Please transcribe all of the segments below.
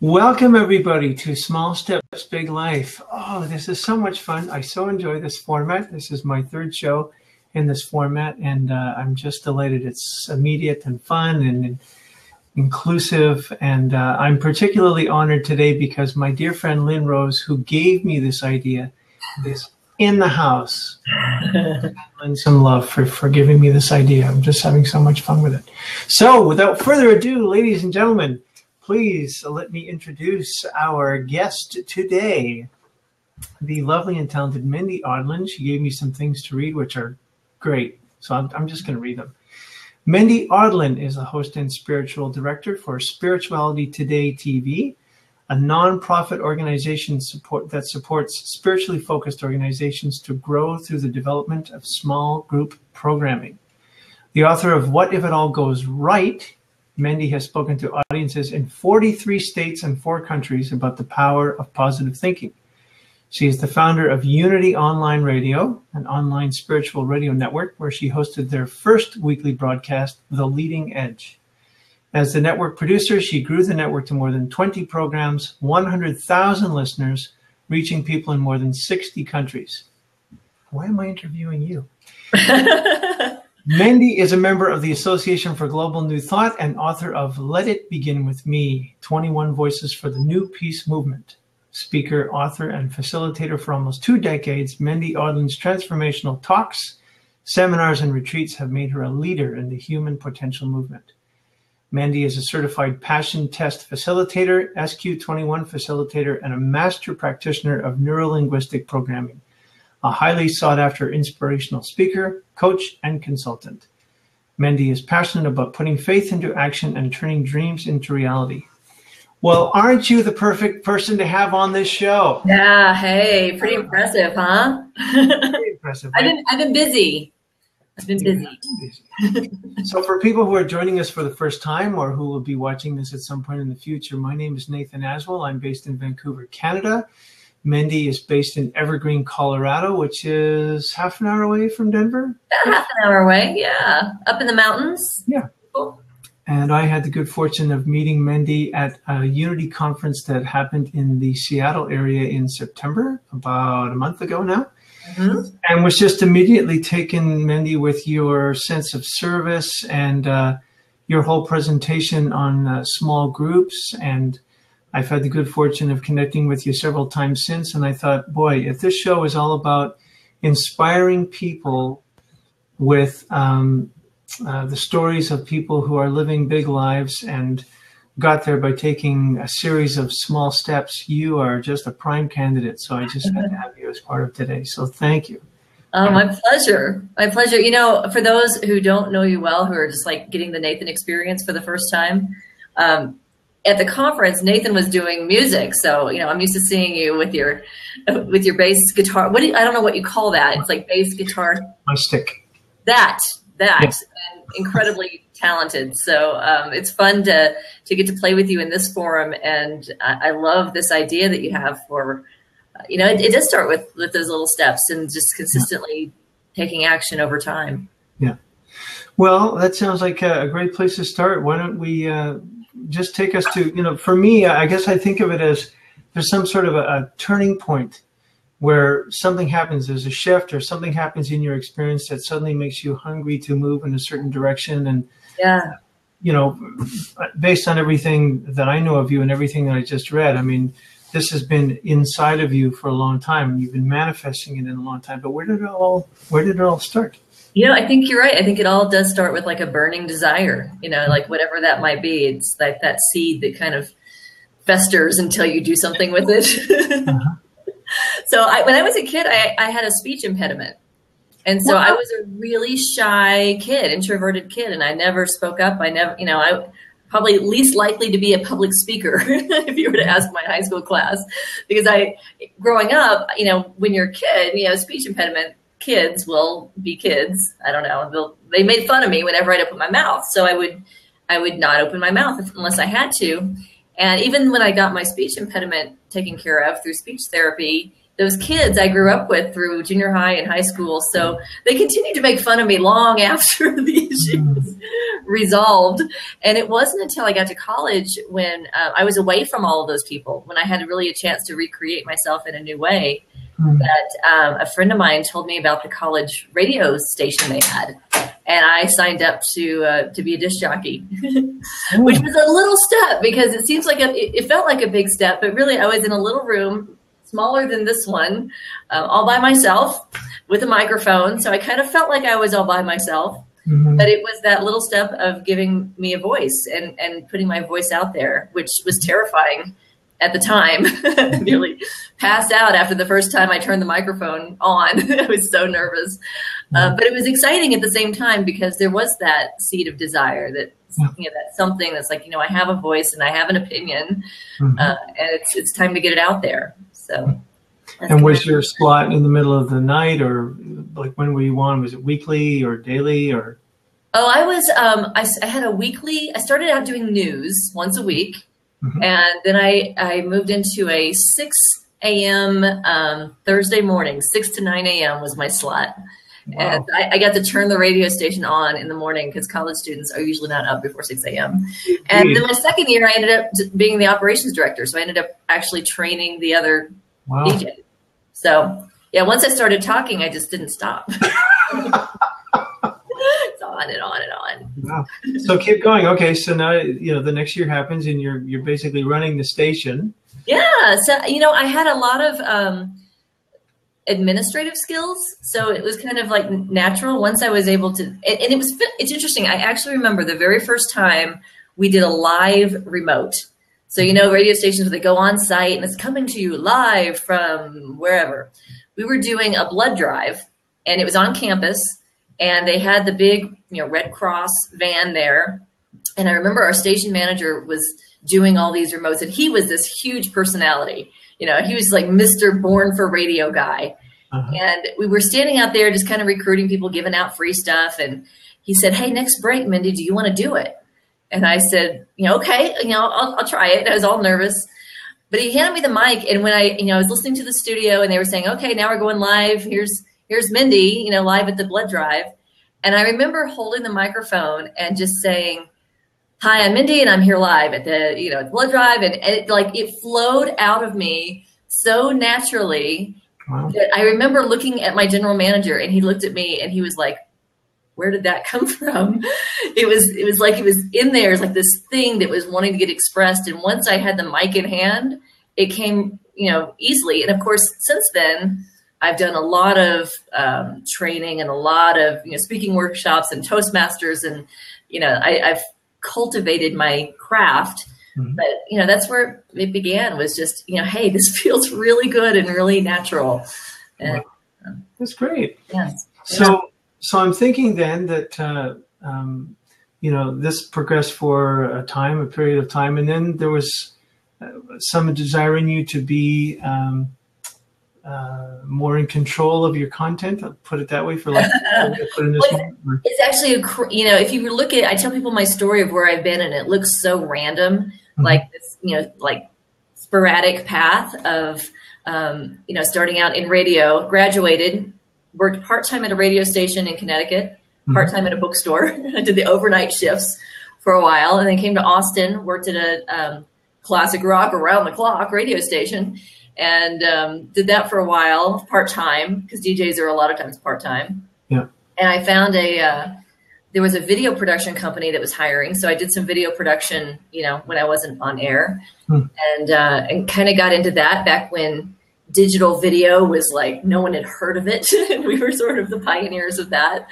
Welcome, everybody, to Small Steps, Big Life. Oh, this is so much fun. I so enjoy this format. This is my third show in this format, and uh, I'm just delighted. It's immediate and fun and inclusive. And uh, I'm particularly honored today because my dear friend Lynn Rose, who gave me this idea, is in the house. and some love for, for giving me this idea. I'm just having so much fun with it. So, without further ado, ladies and gentlemen, please let me introduce our guest today, the lovely and talented Mendhi Audlin. She gave me some things to read, which are great. So I'm, I'm just going to read them. Mendhi Audlin is a host and spiritual director for Spirituality Today TV, a nonprofit organization support that supports spiritually focused organizations to grow through the development of small group programming. The author of What If It All Goes Right Mendhi has spoken to audiences in 43 states and four countries about the power of positive thinking. She is the founder of Unity Online Radio, an online spiritual radio network where she hosted their first weekly broadcast, The Leading Edge. As the network producer, she grew the network to more than 20 programs, 100,000 listeners, reaching people in more than 60 countries. Why am I interviewing you? Mendhi is a member of the Association for Global New Thought and author of Let It Begin With Me 21 Voices for the New Peace Movement. Speaker, author, and facilitator for almost two decades, Mendhi Audlin's transformational talks, seminars, and retreats have made her a leader in the human potential movement. Mendhi is a certified passion test facilitator, SQ21 facilitator, and a master practitioner of neurolinguistic programming a highly sought after inspirational speaker, coach, and consultant. Mendhi is passionate about putting faith into action and turning dreams into reality. Well, aren't you the perfect person to have on this show? Yeah, hey, pretty impressive, huh? Pretty impressive. I've been I've been busy. I've been busy. so, for people who are joining us for the first time or who will be watching this at some point in the future, my name is Nathen Aswell. I'm based in Vancouver, Canada. Mendhi is based in Evergreen, Colorado, which is half an hour away from Denver. Yeah, half an hour away, yeah. Up in the mountains. Yeah. Cool. And I had the good fortune of meeting Mendhi at a Unity conference that happened in the Seattle area in September, about a month ago now. Mm-hmm. And was just immediately taken, Mendhi, with your sense of service and uh, your whole presentation on uh, small groups and I've had the good fortune of connecting with you several times since, and I thought, boy, if this show is all about inspiring people with um, uh, the stories of people who are living big lives and got there by taking a series of small steps, you are just a prime candidate. So I just had to have you as part of today. So thank you. Oh, my pleasure. My pleasure. You know, for those who don't know you well, who are just like getting the Nathen experience for the first time, um, at the conference, Nathen was doing music. So, you know, I'm used to seeing you with your, with your bass guitar. What do you, I don't know what you call that. It's like bass guitar. My stick. That, that, yes. incredibly talented. So um, it's fun to, to get to play with you in this forum. And I, I love this idea that you have for, you know, it, it, does start with, with those little steps and just consistently yeah. taking action over time. Yeah. Well, that sounds like a, a great place to start. Why don't we, uh, just take us to you know for me i guess i think of it as there's some sort of a, a, turning point where something happens there's a shift or something happens in your experience that suddenly makes you hungry to move in a certain direction and yeah. you know based on everything that i know of you and everything that i just read i mean this has been inside of you for a long time. And you've been manifesting it in a long time but where did it all where did it all start you know, I think you're right. I think it all does start with like a burning desire, you know, like whatever that might be. It's like that seed that kind of festers until you do something with it. uh-huh. So I, when I was a kid, I, I had a speech impediment. And so I was a really shy kid, introverted kid, and I never spoke up. I never, you know, I probably least likely to be a public speaker if you were to ask my high school class, because I, growing up, you know, when you're a kid, you know, speech impediment, kids will be kids. I don't know. They made fun of me whenever I'd open my mouth. So I would, I would not open my mouth unless I had to. And even when I got my speech impediment taken care of through speech therapy, those kids I grew up with through junior high and high school. So they continued to make fun of me long after the issues resolved. And it wasn't until I got to college when uh, I was away from all of those people, when I had really a chance to recreate myself in a new way, mm. that um, a friend of mine told me about the college radio station they had. And I signed up to uh, to be a disc jockey, which was a little step because it seems like a, it felt like a big step, but really I was in a little room smaller than this one, uh, all by myself with a microphone. So I kind of felt like I was all by myself. Mm-hmm. But it was that little step of giving me a voice and, and putting my voice out there, which was terrifying at the time. Nearly passed out after the first time I turned the microphone on. I was so nervous. Uh, but it was exciting at the same time because there was that seed of desire that you know that's something that's like you know I have a voice and I have an opinion, mm-hmm. uh, and it's it's time to get it out there. So. And was your slot in the middle of the night, or like when were you on? Was it weekly or daily, or? Oh, I was. Um, I, I had a weekly. I started out doing news once a week, mm-hmm. and then I I moved into a six a.m. Um, Thursday morning, six to nine a.m. was my slot. Wow. And I, I, got to turn the radio station on in the morning because college students are usually not up before 6 a.m. And then my second year, I ended up being the operations director. So I ended up actually training the other wow. DJ. So, yeah, once I started talking, I just didn't stop. on and on and on. Wow. So keep going. Okay, so now you know the next year happens, and you're you're basically running the station. Yeah. So you know, I had a lot of um, administrative skills. So it was kind of like natural once I was able to, and, it was, it's interesting. I actually remember the very first time we did a live remote. So, you know, radio stations, they go on site and it's coming to you live from wherever. We were doing a blood drive and it was on campus and they had the big, you know, Red Cross van there. And I remember our station manager was doing all these remotes and he was this huge personality you know, he was like Mr. Born for Radio guy. Uh-huh. And we were standing out there just kind of recruiting people, giving out free stuff. And he said, Hey, next break, Mendhi, do you want to do it? And I said, you know, okay, you know, I'll, I'll try it. I was all nervous, but he handed me the mic. And when I, you know, I was listening to the studio and they were saying, okay, now we're going live. Here's, here's Mendhi, you know, live at the blood drive. And I remember holding the microphone and just saying, hi, I'm Mendhi and I'm here live at the, you know, blood drive. And, and it, like it flowed out of me so naturally wow. that I remember looking at my general manager and he looked at me and he was like, where did that come from? It was, it was like, it was in there. It's like this thing that was wanting to get expressed. And once I had the mic in hand, it came, you know, easily. And of course, since then, I've done a lot of um, training and a lot of you know speaking workshops and Toastmasters, and you know I, have cultivated my craft. Mm-hmm. But you know, that's where it began. Was just you know, hey, this feels really good and really natural. And, wow. That's great. Yes. So, yeah. so I'm thinking then that uh, um, you know this progressed for a time, a period of time, and then there was uh, some desire in you to be um, uh, more in control of your content. I'll put it that way for like put in this well, It's actually a you know if you look at I tell people my story of where I've been and it looks so random mm-hmm. like this you know like sporadic path of um, you know starting out in radio, graduated, worked part time at a radio station in Connecticut, mm-hmm. part time at a bookstore. I did the overnight shifts for a while, and then came to Austin, worked at a um, classic rock around the clock radio station and um, did that for a while part time because DJs are a lot of times part time. Yeah. And I found a uh, there was a video production company that was hiring, so I did some video production, you know, when I wasn't on air, hmm. and uh, and kind of got into that back when digital video was like no one had heard of it, and we were sort of the pioneers of that.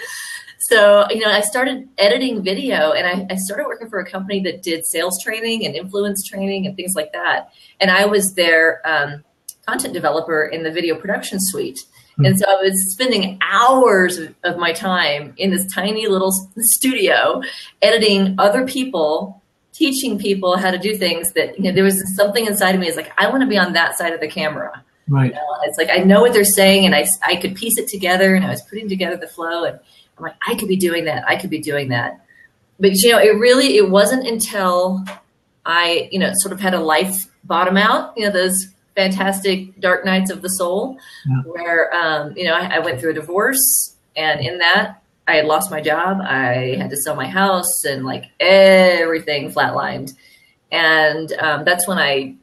So, you know, I started editing video and I, I, started working for a company that did sales training and influence training and things like that. And I was their um, content developer in the video production suite. Mm-hmm. And so I was spending hours of, of my time in this tiny little studio editing other people, teaching people how to do things that, you know, there was something inside of me is like, I want to be on that side of the camera. Right. You know, it's like, I know what they're saying and I, I could piece it together and I was putting together the flow and I'm like, I could be doing that. I could be doing that. But, you know, it really, it wasn't until I, you know, sort of had a life bottom out, you know, those fantastic dark nights of the soul, Yeah. where um, you know I, I went through a divorce, and in that I had lost my job. I had to sell my house, and like everything flatlined. And um, that's when I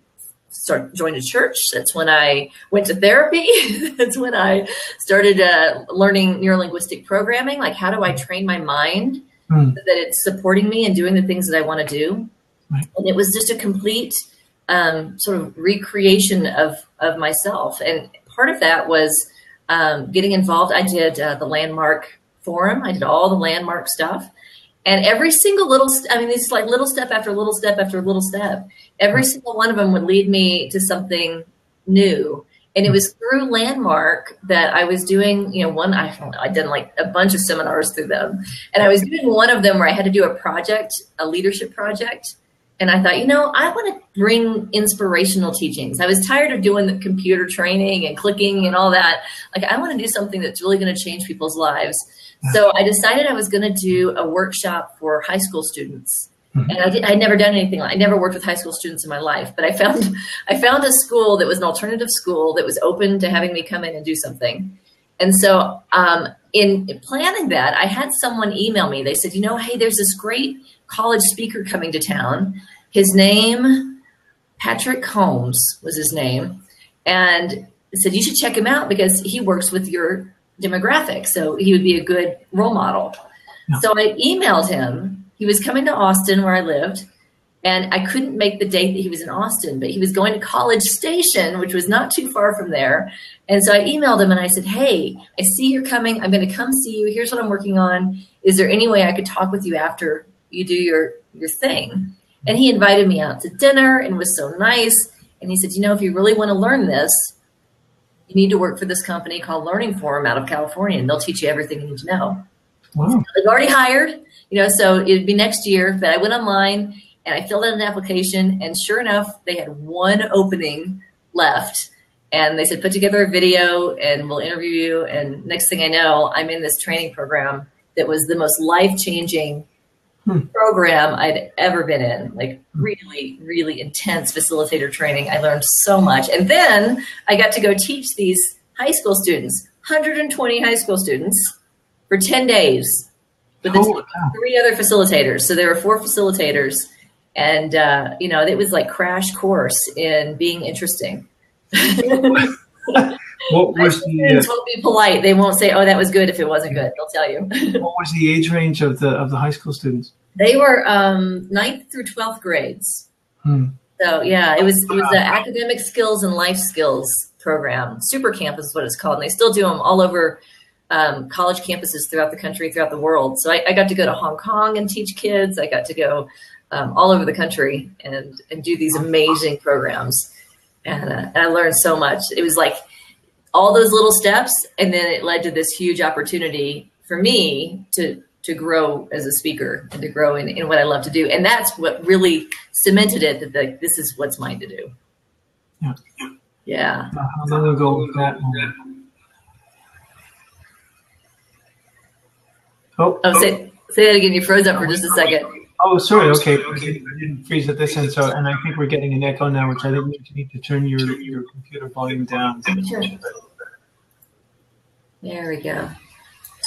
started joined a church. That's when I went to therapy. that's when I started uh, learning neurolinguistic programming. Like, how do I train my mind Hmm. so that it's supporting me and doing the things that I want to do? Right. And it was just a complete um, sort of recreation of of myself. And part of that was um, getting involved. I did uh, the landmark forum. I did all the landmark stuff. And every single little, st- I mean, it's like little step after little step after little step. Every single one of them would lead me to something new. And it was through Landmark that I was doing, you know, one, I don't know, I did like a bunch of seminars through them. And I was doing one of them where I had to do a project, a leadership project. And I thought, you know, I want to bring inspirational teachings. I was tired of doing the computer training and clicking and all that. Like, I want to do something that's really going to change people's lives. So I decided I was going to do a workshop for high school students. Mhm. And I did, I'd never done anything. like I never worked with high school students in my life, but I found I found a school that was an alternative school that was open to having me come in and do something. And so, um, in planning that, I had someone email me. They said, "You know, hey, there's this great college speaker coming to town. His name, Patrick Holmes, was his name, and said you should check him out because he works with your demographic, so he would be a good role model." Yeah. So I emailed him. He was coming to Austin, where I lived, and I couldn't make the date that he was in Austin, but he was going to College Station, which was not too far from there. And so I emailed him and I said, Hey, I see you're coming. I'm going to come see you. Here's what I'm working on. Is there any way I could talk with you after you do your, your thing? And he invited me out to dinner and was so nice. And he said, You know, if you really want to learn this, you need to work for this company called Learning Forum out of California, and they'll teach you everything you need to know. Wow. They've already hired, you know, so it'd be next year. But I went online and I filled out an application, and sure enough, they had one opening left. And they said, put together a video and we'll interview you. And next thing I know, I'm in this training program that was the most life changing Hmm. program I'd ever been in. Like, really, really intense facilitator training. I learned so much. And then I got to go teach these high school students, 120 high school students, for 10 days with three other facilitators. So there were four facilitators, and uh, you know it was like crash course in being interesting. What was the Students won't be polite. They won't say, "Oh, that was good." If it wasn't good, they'll tell you. uh, what was the age range of the of the high school students? they were um, ninth through twelfth grades. Hmm. So yeah, it was it was the academic skills and life skills program. Super Camp is what it's called, and they still do them all over um, college campuses throughout the country, throughout the world. So I, I got to go to Hong Kong and teach kids. I got to go um, all over the country and and do these amazing programs, and, uh, and I learned so much. It was like all those little steps, and then it led to this huge opportunity for me to to grow as a speaker and to grow in, in what I love to do. And that's what really cemented it that the, this is what's mine to do. Yeah. Yeah. How long ago that moment? Oh, Oh, say, say that again. You froze up for just a second. Oh, sorry. Okay, I didn't I didn't freeze at this end. So, and I think we're getting an echo now, which I think you need to turn your your computer volume down. Sure. There we go.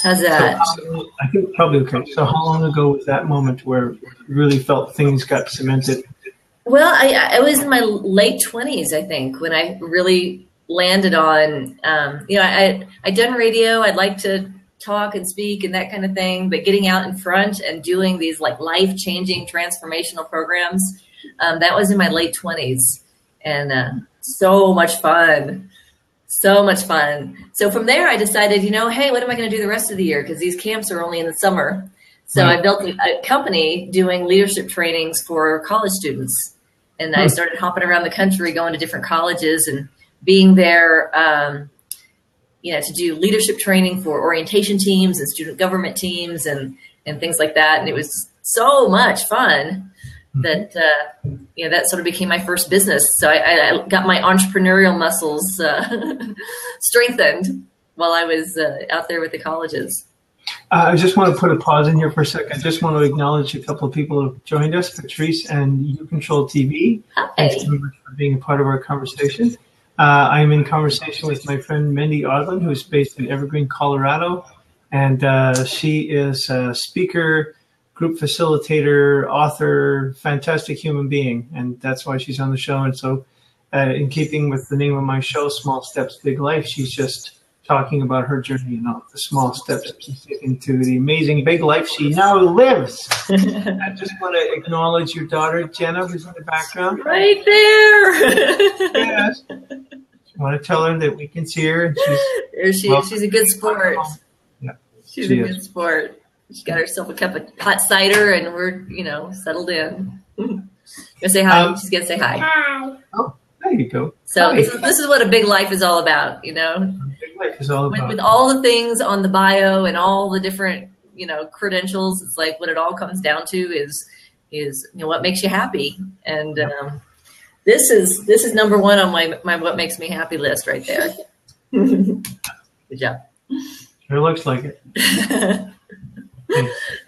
How's that? So, I think probably okay. So, how long ago was that moment where you really felt things got cemented? Well, I, I was in my late twenties, I think, when I really landed on, um, you know, I, I'd done radio. I'd like to talk and speak and that kind of thing, but getting out in front and doing these like life changing transformational programs, um, that was in my late twenties and uh, so much fun. So much fun. So from there, I decided, you know, hey, what am I going to do the rest of the year? Because these camps are only in the summer. So Right. I built a, company doing leadership trainings for college students. And I started hopping around the country, going to different colleges and being there, um, you know, to do leadership training for orientation teams and student government teams and, and things like that. And it was so much fun that, uh, you know, that sort of became my first business. So I, I got my entrepreneurial muscles uh, strengthened while I was uh, out there with the colleges. Uh, I just want to put a pause in here for a second. I just want to acknowledge a couple of people who have joined us, Patrice and You Control TV. Hi. Thanks so much for being a part of our conversation. Uh, I'm in conversation with my friend Mendhi Audlin, who's based in Evergreen, Colorado, and uh, she is a speaker, group facilitator, author, fantastic human being, and that's why she's on the show. And so, uh, in keeping with the name of my show, Small Steps, Big Life, she's just talking about her journey and all the small steps she's taken to the amazing big life she now lives. I just want to acknowledge your daughter, Jenna, who's in the background. Right there. yes. I want to tell her that we can see her. And she's, there she is. She's a good sport. Yeah, She's she a is. good sport. She got herself a cup of hot cider and we're, you know, settled in. Gonna say hi. Um, She's gonna say hi. Hi. Oh, There you go. So this is, this is what a big life is all about, you know, Is all with, about. with all the things on the bio and all the different, you know, credentials. It's like what it all comes down to is, is you know what makes you happy. And um, this is this is number one on my my what makes me happy list right there. Good job. Sure looks like it.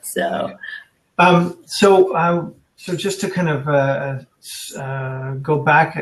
So Um, so, uh, so just to kind of uh, uh, go back,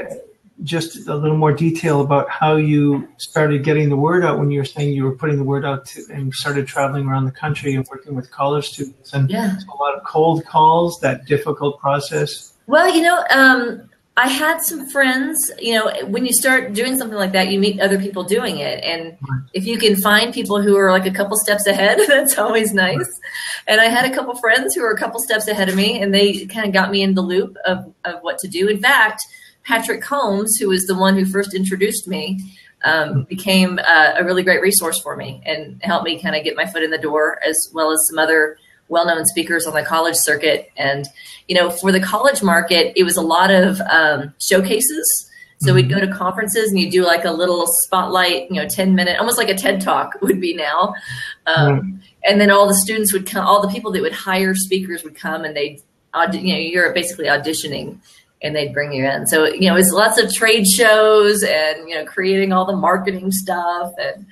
just a little more detail about how you started getting the word out when you were saying you were putting the word out to, and started traveling around the country and working with college students and yeah. a lot of cold calls, that difficult process. Well, you know, um, I had some friends, you know, when you start doing something like that, you meet other people doing it. And if you can find people who are like a couple steps ahead, that's always nice. And I had a couple friends who were a couple steps ahead of me and they kind of got me in the loop of, of what to do. In fact, Patrick Holmes, who was the one who first introduced me, um, became uh, a really great resource for me and helped me kind of get my foot in the door as well as some other well-known speakers on the college circuit. And, you know, for the college market, it was a lot of um, showcases. So we'd go to conferences and you do like a little spotlight, you know, 10 minute, almost like a TED talk would be now. Um, And then all the students would come, all the people that would hire speakers would come and they'd, you know, you're basically auditioning and they'd bring you in. So, you know, it's lots of trade shows and, you know, creating all the marketing stuff and,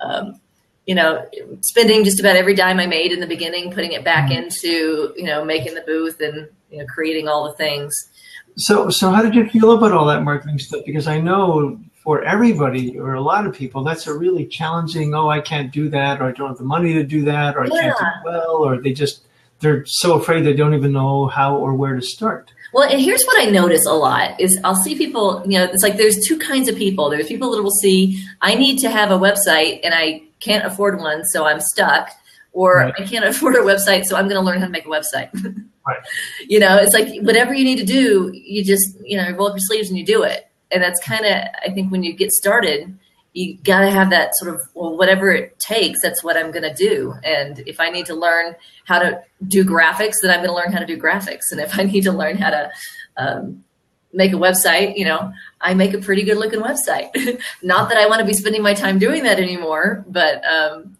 um, you know, spending just about every dime I made in the beginning, putting it back into, you know, making the booth and, you know, creating all the things. So, so how did you feel about all that marketing stuff? Because I know for everybody or a lot of people, that's a really challenging. Oh, I can't do that, or I don't have the money to do that, or I can't do it well, or they just they're so afraid they don't even know how or where to start. Well, and here's what I notice a lot is I'll see people, you know, it's like there's two kinds of people. There's people that will see, I need to have a website and I can't afford one, so I'm stuck. Or Right. I can't afford a website, so I'm going to learn how to make a website. Right. You know, it's like whatever you need to do, you just, you know, roll up your sleeves and you do it. And that's kind of, I think when you get started, you got to have that sort of, well, whatever it takes, that's what I'm going to do. And if I need to learn how to do graphics, then I'm going to learn how to do graphics. And if I need to learn how to um, make a website, you know, I make a pretty good looking website. Not that I want to be spending my time doing that anymore, but, um,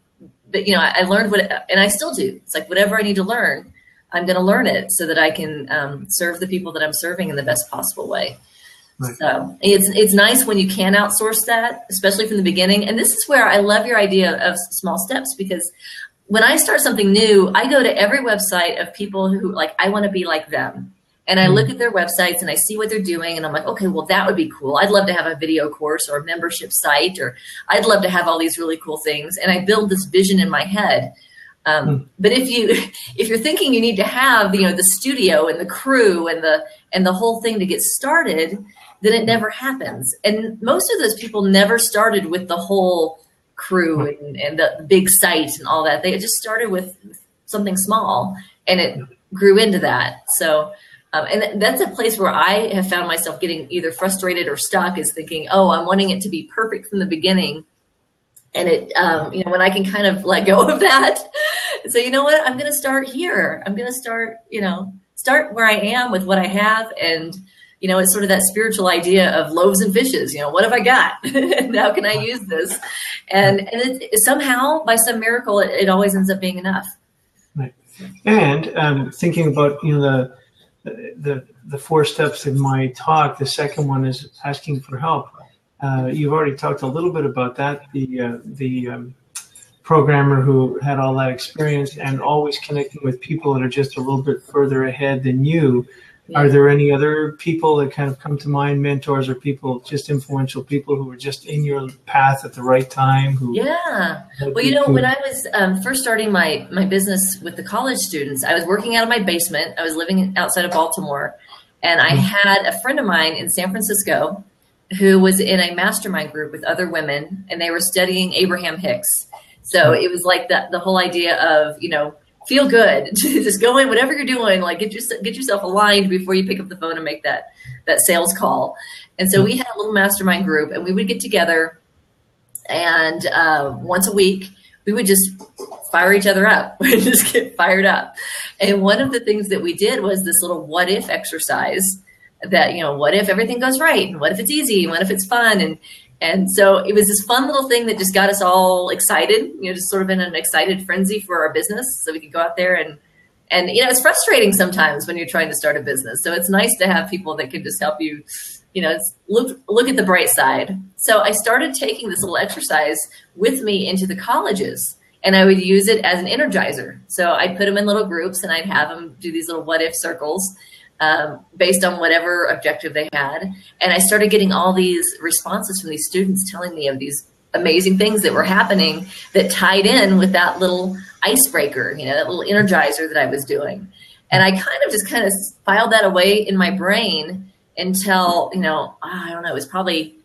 but you know, I, I learned what, and I still do. It's like whatever I need to learn, I'm going to learn it so that I can um, serve the people that I'm serving in the best possible way. Right. So it's it's nice when you can outsource that, especially from the beginning. And this is where I love your idea of small steps because when I start something new, I go to every website of people who like I want to be like them. And I look at their websites and I see what they're doing and I'm like, okay, well that would be cool. I'd love to have a video course or a membership site or I'd love to have all these really cool things. And I build this vision in my head. Um, but if you if you're thinking you need to have you know the studio and the crew and the and the whole thing to get started, then it never happens. And most of those people never started with the whole crew and, and the big site and all that. They just started with something small and it grew into that. So, um, and th- that's a place where I have found myself getting either frustrated or stuck is thinking, oh, I'm wanting it to be perfect from the beginning. And it, um, you know, when I can kind of let go of that, so you know what, I'm going to start here. I'm going to start, you know, start where I am with what I have and you know, it's sort of that spiritual idea of loaves and fishes. You know, what have I got? how can I use this? And and it, somehow, by some miracle, it, it always ends up being enough. Right. And um, thinking about you know the, the the four steps in my talk, the second one is asking for help. Uh, you've already talked a little bit about that. The uh, the um, programmer who had all that experience and always connecting with people that are just a little bit further ahead than you. Yeah. Are there any other people that kind of come to mind, mentors or people, just influential people who were just in your path at the right time? Who yeah. Well, you know, when I was um, first starting my my business with the college students, I was working out of my basement. I was living outside of Baltimore, and I mm-hmm. had a friend of mine in San Francisco who was in a mastermind group with other women, and they were studying Abraham Hicks. So mm-hmm. it was like the the whole idea of you know feel good. just go in, whatever you're doing, like get your, get yourself aligned before you pick up the phone and make that that sales call. And so we had a little mastermind group, and we would get together, and uh, once a week we would just fire each other up. We just get fired up. And one of the things that we did was this little what if exercise. That you know, what if everything goes right, and what if it's easy, and what if it's fun, and and so it was this fun little thing that just got us all excited, you know, just sort of in an excited frenzy for our business. So we could go out there and, and, you know, it's frustrating sometimes when you're trying to start a business. So it's nice to have people that can just help you, you know, look, look at the bright side. So I started taking this little exercise with me into the colleges and I would use it as an energizer. So I'd put them in little groups and I'd have them do these little what if circles um, based on whatever objective they had. And I started getting all these responses from these students telling me of these amazing things that were happening that tied in with that little icebreaker, you know, that little energizer that I was doing. And I kind of just kind of filed that away in my brain until, you know, I don't know, it was probably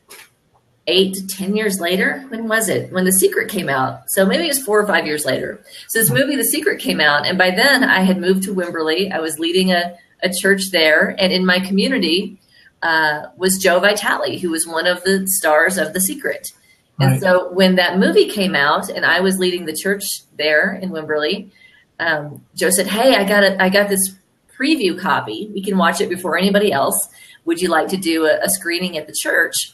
eight to 10 years later. When was it? When The Secret came out. So maybe it was four or five years later. So this movie, The Secret, came out. And by then I had moved to Wimberley. I was leading a, a church there. And in my community uh, was Joe Vitale, who was one of the stars of The Secret. Right. And so when that movie came out and I was leading the church there in Wimberley, um, Joe said, Hey, I got a, I got this preview copy. We can watch it before anybody else. Would you like to do a, a screening at the church?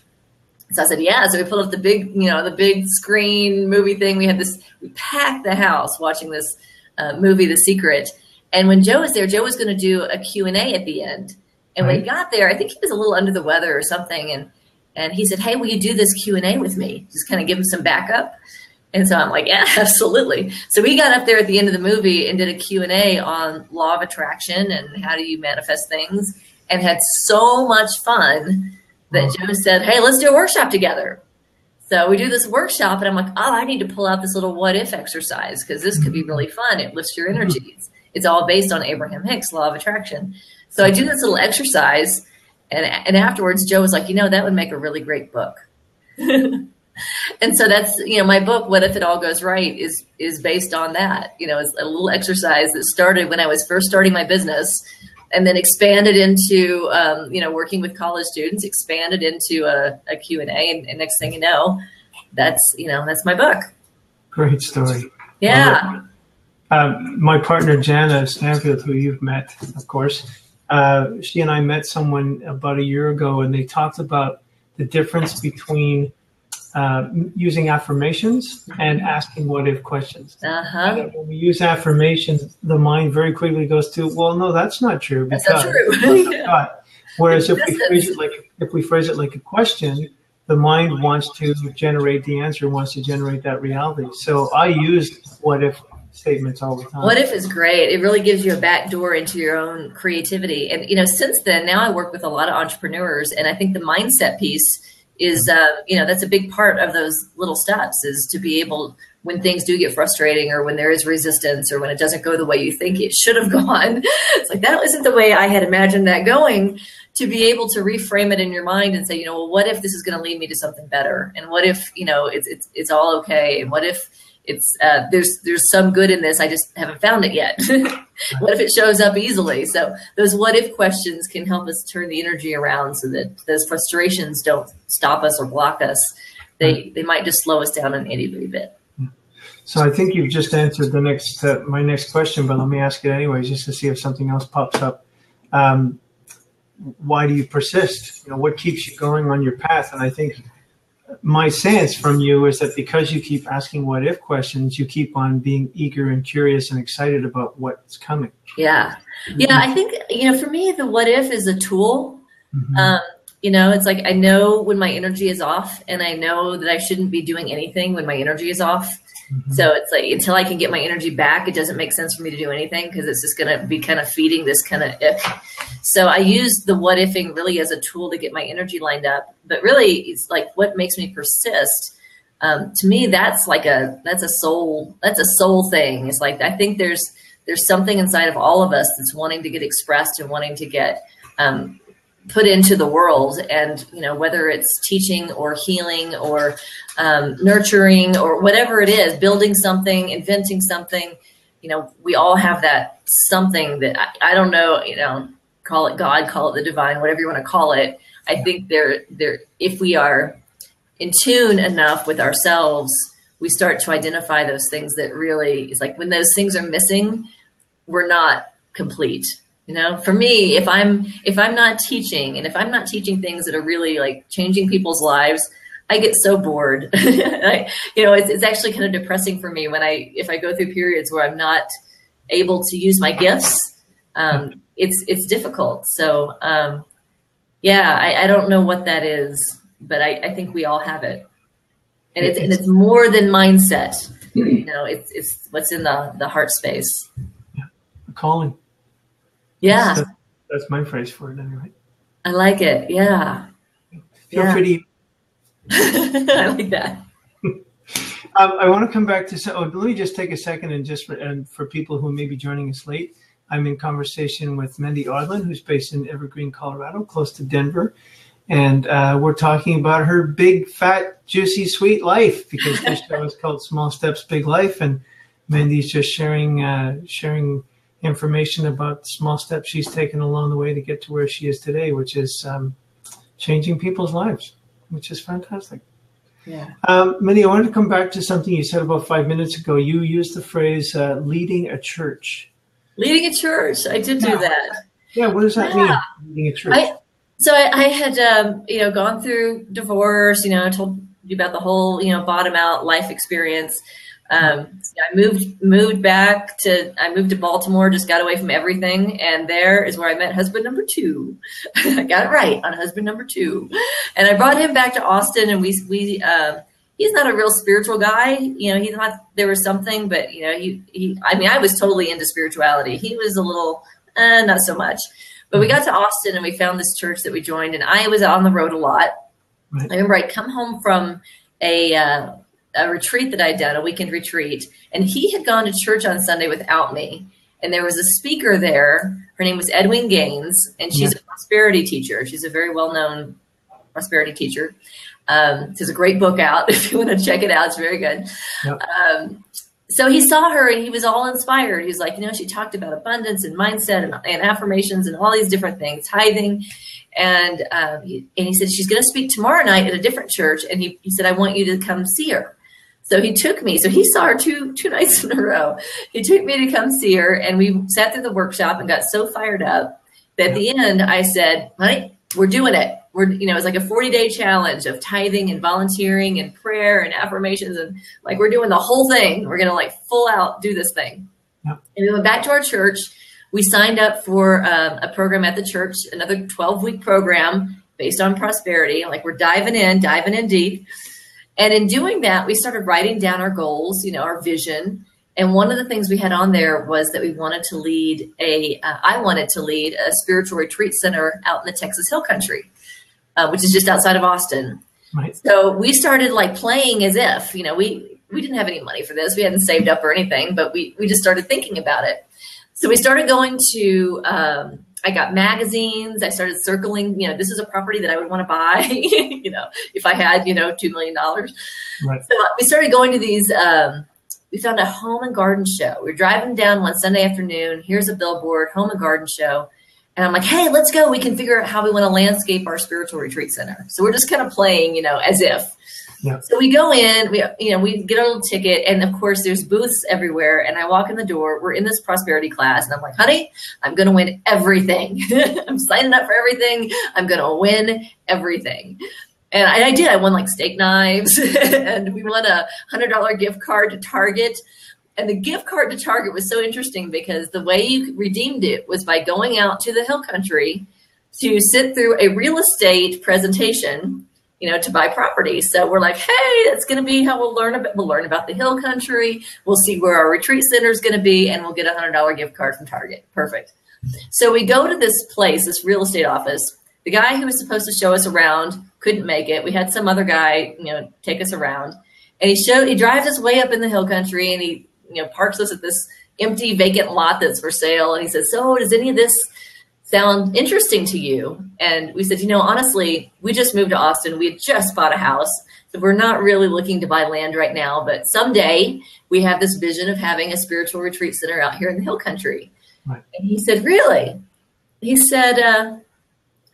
So I said, yeah. So we pulled up the big, you know, the big screen movie thing. We had this, we packed the house watching this uh, movie, The Secret. And when Joe was there, Joe was going to do a Q&A at the end. And right. when he got there, I think he was a little under the weather or something. And, and he said, hey, will you do this Q&A with me? Just kind of give him some backup. And so I'm like, yeah, absolutely. So we got up there at the end of the movie and did a Q&A on law of attraction and how do you manifest things and had so much fun that mm-hmm. Joe said, hey, let's do a workshop together. So we do this workshop and I'm like, oh, I need to pull out this little what if exercise because this could be mm-hmm. really fun. It lifts your energies. It's all based on Abraham Hicks law of attraction. So I do this little exercise, and and afterwards, Joe was like, you know, that would make a really great book. and so that's you know my book what if it all goes right is is based on that. You know it's a little exercise that started when i was first starting my business and then expanded into um, you know working with college students expanded into a, a q&a and, and next thing you know that's you know that's my book. Great story. Yeah um, my partner Jana Stanfield, who you've met, of course, uh, she and I met someone about a year ago, and they talked about the difference between uh, using affirmations and asking what if questions. Uh-huh. When we use affirmations, the mind very quickly goes to, well, no, that's not true. Because, that's not true. Whereas if we phrase it like if we phrase it like a question, the mind wants to generate the answer, wants to generate that reality. So I use what if statements all the time. What if is great. It really gives you a back door into your own creativity. And you know, since then, now I work with a lot of entrepreneurs, and I think the mindset piece is, uh, you know, that's a big part of those little steps is to be able when things do get frustrating or when there is resistance or when it doesn't go the way you think it should have gone. It's like that wasn't the way I had imagined that going. To be able to reframe it in your mind and say, you know, well, what if this is going to lead me to something better? And what if, you know, it's it's it's all okay? And what if it's uh, there's there's some good in this. I just haven't found it yet. what if it shows up easily? So those what if questions can help us turn the energy around so that those frustrations don't stop us or block us. They they might just slow us down an itty bitty bit. So I think you've just answered the next uh, my next question, but let me ask it anyways, just to see if something else pops up. Um, why do you persist? You know, what keeps you going on your path? And I think my sense from you is that because you keep asking what if questions, you keep on being eager and curious and excited about what's coming. Yeah. Yeah. I think, you know, for me, the what if is a tool. Mm-hmm. Um, you know, it's like I know when my energy is off and I know that I shouldn't be doing anything when my energy is off. Mm-hmm. So it's like until I can get my energy back, it doesn't make sense for me to do anything because it's just going to be kind of feeding this kind of if. So I use the what ifing really as a tool to get my energy lined up. But really, it's like what makes me persist. Um, to me, that's like a that's a soul that's a soul thing. It's like I think there's there's something inside of all of us that's wanting to get expressed and wanting to get um, put into the world and you know whether it's teaching or healing or um, nurturing or whatever it is building something inventing something. You know we all have that something that I, I, don't know you know call it god call it the divine whatever you want to call it. I think there there if we are in tune enough with ourselves we start to identify those things that really is like when those things are missing we're not complete you know? For me if i'm if i'm not teaching and if i'm not teaching things that are really like changing people's lives i get so bored I, you know it's, it's actually kind of depressing for me when i if i go through periods where i'm not able to use my gifts um, it's it's difficult so um, yeah I, I don't know what that is but I, I think we all have it and it's, and it's more than mindset you know it's it's what's in the the heart space yeah. calling yeah. That's, that's, my phrase for it anyway. I like it. Yeah. Feel yeah. free I like that. um, I want to come back to, oh, let me just take a second and just, for, and for people who may be joining us late, I'm in conversation with Mendhi Audlin, who's based in Evergreen, Colorado, close to Denver. And uh, we're talking about her big, fat, juicy, sweet life because this show is called Small Steps, Big Life. And Mendhi's just sharing, uh, sharing information about small steps she's taken along the way to get to where she is today, which is um, changing people's lives, which is fantastic. Yeah. Um, Mendhi, I wanted to come back to something you said about five minutes ago. You used the phrase uh, leading a church. Leading a church. I did do that. Yeah. What does that yeah. mean? Leading a church. I, so I, I had, um, you know, gone through divorce, you know, I told you about the whole, you know, bottom out life experience. Um, I moved moved back to I moved to Baltimore, just got away from everything, and there is where I met husband number two. I got it right on husband number two, and I brought him back to Austin, and we we uh, he's not a real spiritual guy, you know. He's not there was something, but you know he he. I mean, I was totally into spirituality. He was a little uh, not so much. But we got to Austin and we found this church that we joined, and I was on the road a lot. Right. I remember I'd come home from a uh, a retreat that I'd done, a weekend retreat, and he had gone to church on Sunday without me. And there was a speaker there. Her name was Edwene Gaines, and she's yeah. a prosperity teacher. She's a very well known prosperity teacher. Um, there's a great book out if you want to check it out. It's very good. Yep. Um, so he saw her and he was all inspired. He's like, you know, she talked about abundance and mindset and, and affirmations and all these different things, tithing. And, um, he, and he said, she's going to speak tomorrow night at a different church. And he, he said, I want you to come see her. So he took me. So he saw her two two nights in a row. He took me to come see her, and we sat through the workshop and got so fired up that at the end I said, "Honey, we're doing it. We're you know it's like a forty day challenge of tithing and volunteering and prayer and affirmations and like we're doing the whole thing. We're gonna like full out do this thing." And we went back to our church. We signed up for uh, a program at the church, another twelve week program based on prosperity. Like we're diving in, diving in deep. And in doing that, we started writing down our goals, you know, our vision. And one of the things we had on there was that we wanted to lead a. Uh, I wanted to lead a spiritual retreat center out in the Texas Hill Country, uh, which is just outside of Austin. Right. So we started like playing as if, you know, we, we didn't have any money for this. We hadn't saved up or anything, but we, we just started thinking about it. So we started going to um, I got magazines. I started circling, you know, this is a property that I would want to buy, you know, if I had, you know, $2 million. Right. So we started going to these, um, we found a home and garden show. We are driving down one Sunday afternoon. Here's a billboard, home and garden show. And I'm like, hey, let's go. We can figure out how we want to landscape our spiritual retreat center. So we're just kind of playing, you know, as if. So we go in, we you know, we get a little ticket, and of course there's booths everywhere. And I walk in the door. We're in this prosperity class, and I'm like, honey, I'm gonna win everything. I'm signing up for everything. I'm gonna win everything. And I, I did. I won like steak knives, and we won a hundred dollar gift card to Target. And the gift card to Target was so interesting because the way you redeemed it was by going out to the hill country to sit through a real estate presentation you know, to buy property. So we're like, hey, that's going to be how we'll learn about, we'll learn about the hill country. We'll see where our retreat center is going to be and we'll get a hundred dollar gift card from Target. Perfect. So we go to this place, this real estate office. The guy who was supposed to show us around couldn't make it. We had some other guy, you know, take us around and he showed, he drives us way up in the hill country and he, you know, parks us at this empty vacant lot that's for sale. And he says, so does any of this sound interesting to you? And we said, you know, honestly, we just moved to Austin. We had just bought a house. So we're not really looking to buy land right now, but someday we have this vision of having a spiritual retreat center out here in the hill country. Right. And he said, really? He said, uh,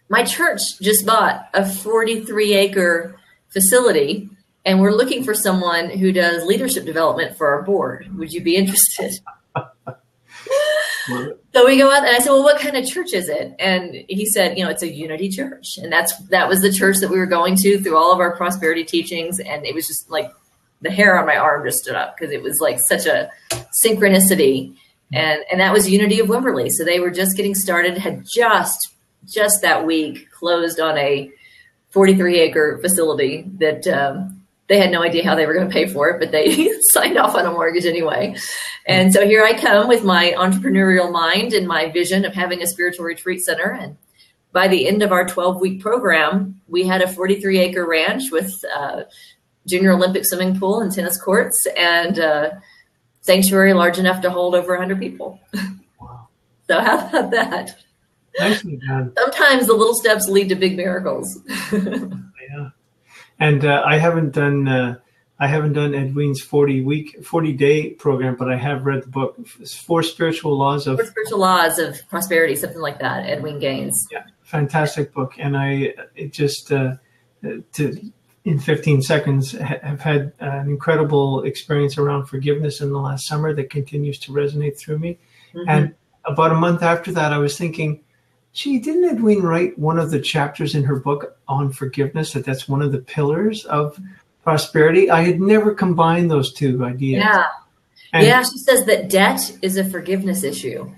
my church just bought a 43 acre facility and we're looking for someone who does leadership development for our board. Would you be interested? so we go out and I said, well, what kind of church is it? And he said, you know, it's a unity church. And that's, that was the church that we were going to through all of our prosperity teachings. And it was just like the hair on my arm just stood up because it was like such a synchronicity. And, and that was Unity of Wimberley. So they were just getting started, had just, just that week closed on a 43 acre facility that, um, they had no idea how they were going to pay for it, but they signed off on a mortgage anyway. And so here I come with my entrepreneurial mind and my vision of having a spiritual retreat center. And by the end of our 12 week program, we had a 43 acre ranch with uh, junior Olympic swimming pool and tennis courts and uh, sanctuary large enough to hold over 100 people. Wow. so how about that? Nicely done. Sometimes the little steps lead to big miracles. And uh, I haven't done uh, I haven't done Edwene's forty week forty day program, but I have read the book Four Spiritual Laws of Four Spiritual Laws of Prosperity, something like that. Edwene Gaines. Yeah, fantastic book, and I it just uh, to in 15 seconds have had an incredible experience around forgiveness in the last summer that continues to resonate through me. Mm-hmm. And about a month after that, I was thinking, gee, didn't Edwene write one of the chapters in her book on forgiveness that that's one of the pillars of prosperity? I had never combined those two ideas. Yeah. And yeah, she says that debt is a forgiveness issue,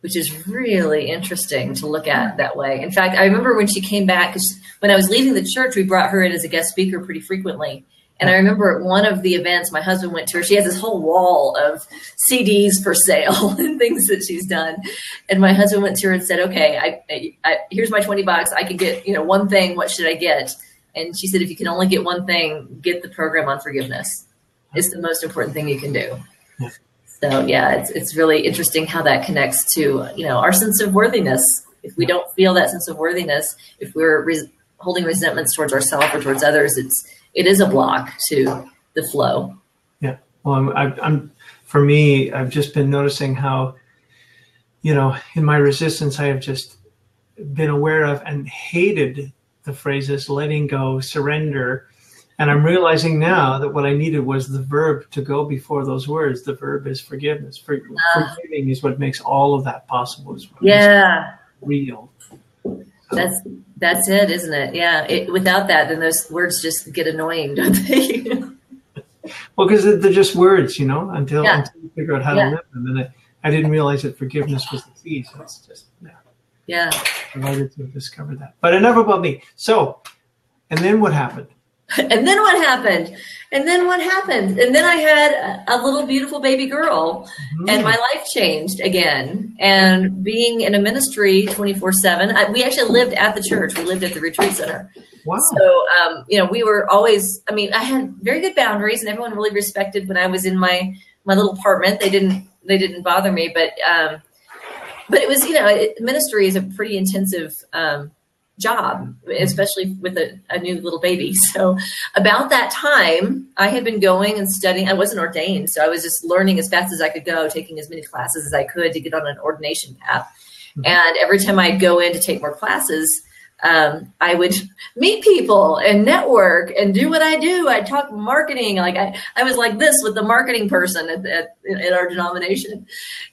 which is really interesting to look at that way. In fact, I remember when she came back, because when I was leaving the church, we brought her in as a guest speaker pretty frequently. And I remember at one of the events my husband went to her, she has this whole wall of CDs for sale and things that she's done. And my husband went to her and said, okay, I, I, here's my 20 bucks. I can get, you know, one thing. What should I get? And she said, if you can only get one thing, get the program on forgiveness. It's the most important thing you can do. So yeah, it's, it's really interesting how that connects to, you know, our sense of worthiness. If we don't feel that sense of worthiness, if we're res- holding resentments towards ourselves or towards others, it's, it is a block to the flow. Yeah. Well, I'm, I, I'm, for me, I've just been noticing how, you know, in my resistance, I have just been aware of and hated the phrases letting go, surrender. And I'm realizing now that what I needed was the verb to go before those words. The verb is forgiveness. For, uh, forgiving is what makes all of that possible. yeah. Real. That's that's it, isn't it? Yeah. It, without that, then those words just get annoying, don't they? well, because they're just words, you know, until, yeah. until you figure out how yeah. to live them. And I, I didn't realize that forgiveness was the key. So it's just, yeah. Yeah. Delighted to have discovered that. But enough about me. So, and then what happened? and then what happened? And then what happened? And then I had a little beautiful baby girl, mm-hmm. and my life changed again. And being in a ministry 24 7, we actually lived at the church, we lived at the retreat center. Wow. So, um, you know, we were always, I mean, I had very good boundaries, and everyone really respected when I was in my my little apartment. They didn't they didn't bother me, but um, but it was you know it, ministry is a pretty intensive um, job, especially with a, a, new little baby. So about that time, I had been going and studying. I wasn't ordained, so I was just learning as fast as I could go, taking as many classes as I could to get on an ordination path. Mm-hmm. And every time I'd go in to take more classes, um, I would meet people and network and do what I do. I'd talk marketing. Like I, I was like this with the marketing person at, at, at our denomination.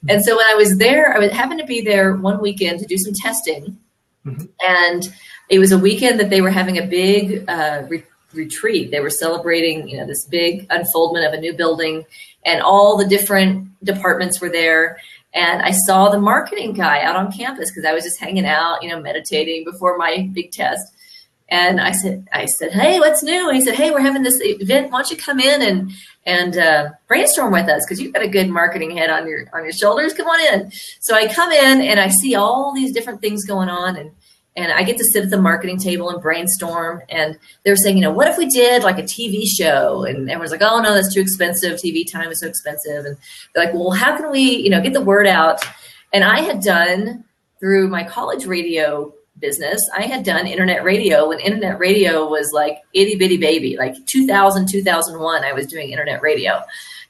And so when I was there, I would happen to be there one weekend to do some testing Mm-hmm. And it was a weekend that they were having a big uh, re- retreat. They were celebrating, you know, this big unfoldment of a new building, and all the different departments were there. And I saw the marketing guy out on campus because I was just hanging out, you know, meditating before my big test. And I said, I said, hey, what's new? And he said, hey, we're having this event. Why don't you come in and and uh, brainstorm with us because you've got a good marketing head on your on your shoulders. Come on in. So I come in and I see all these different things going on and and I get to sit at the marketing table and brainstorm. And they're saying, you know, what if we did like a TV show? And everyone's like, oh no, that's too expensive. TV time is so expensive. And they're like, well, how can we, you know, get the word out? And I had done through my college radio business, I had done internet radio when internet radio was like itty bitty baby, like 2000, 2001, I was doing internet radio.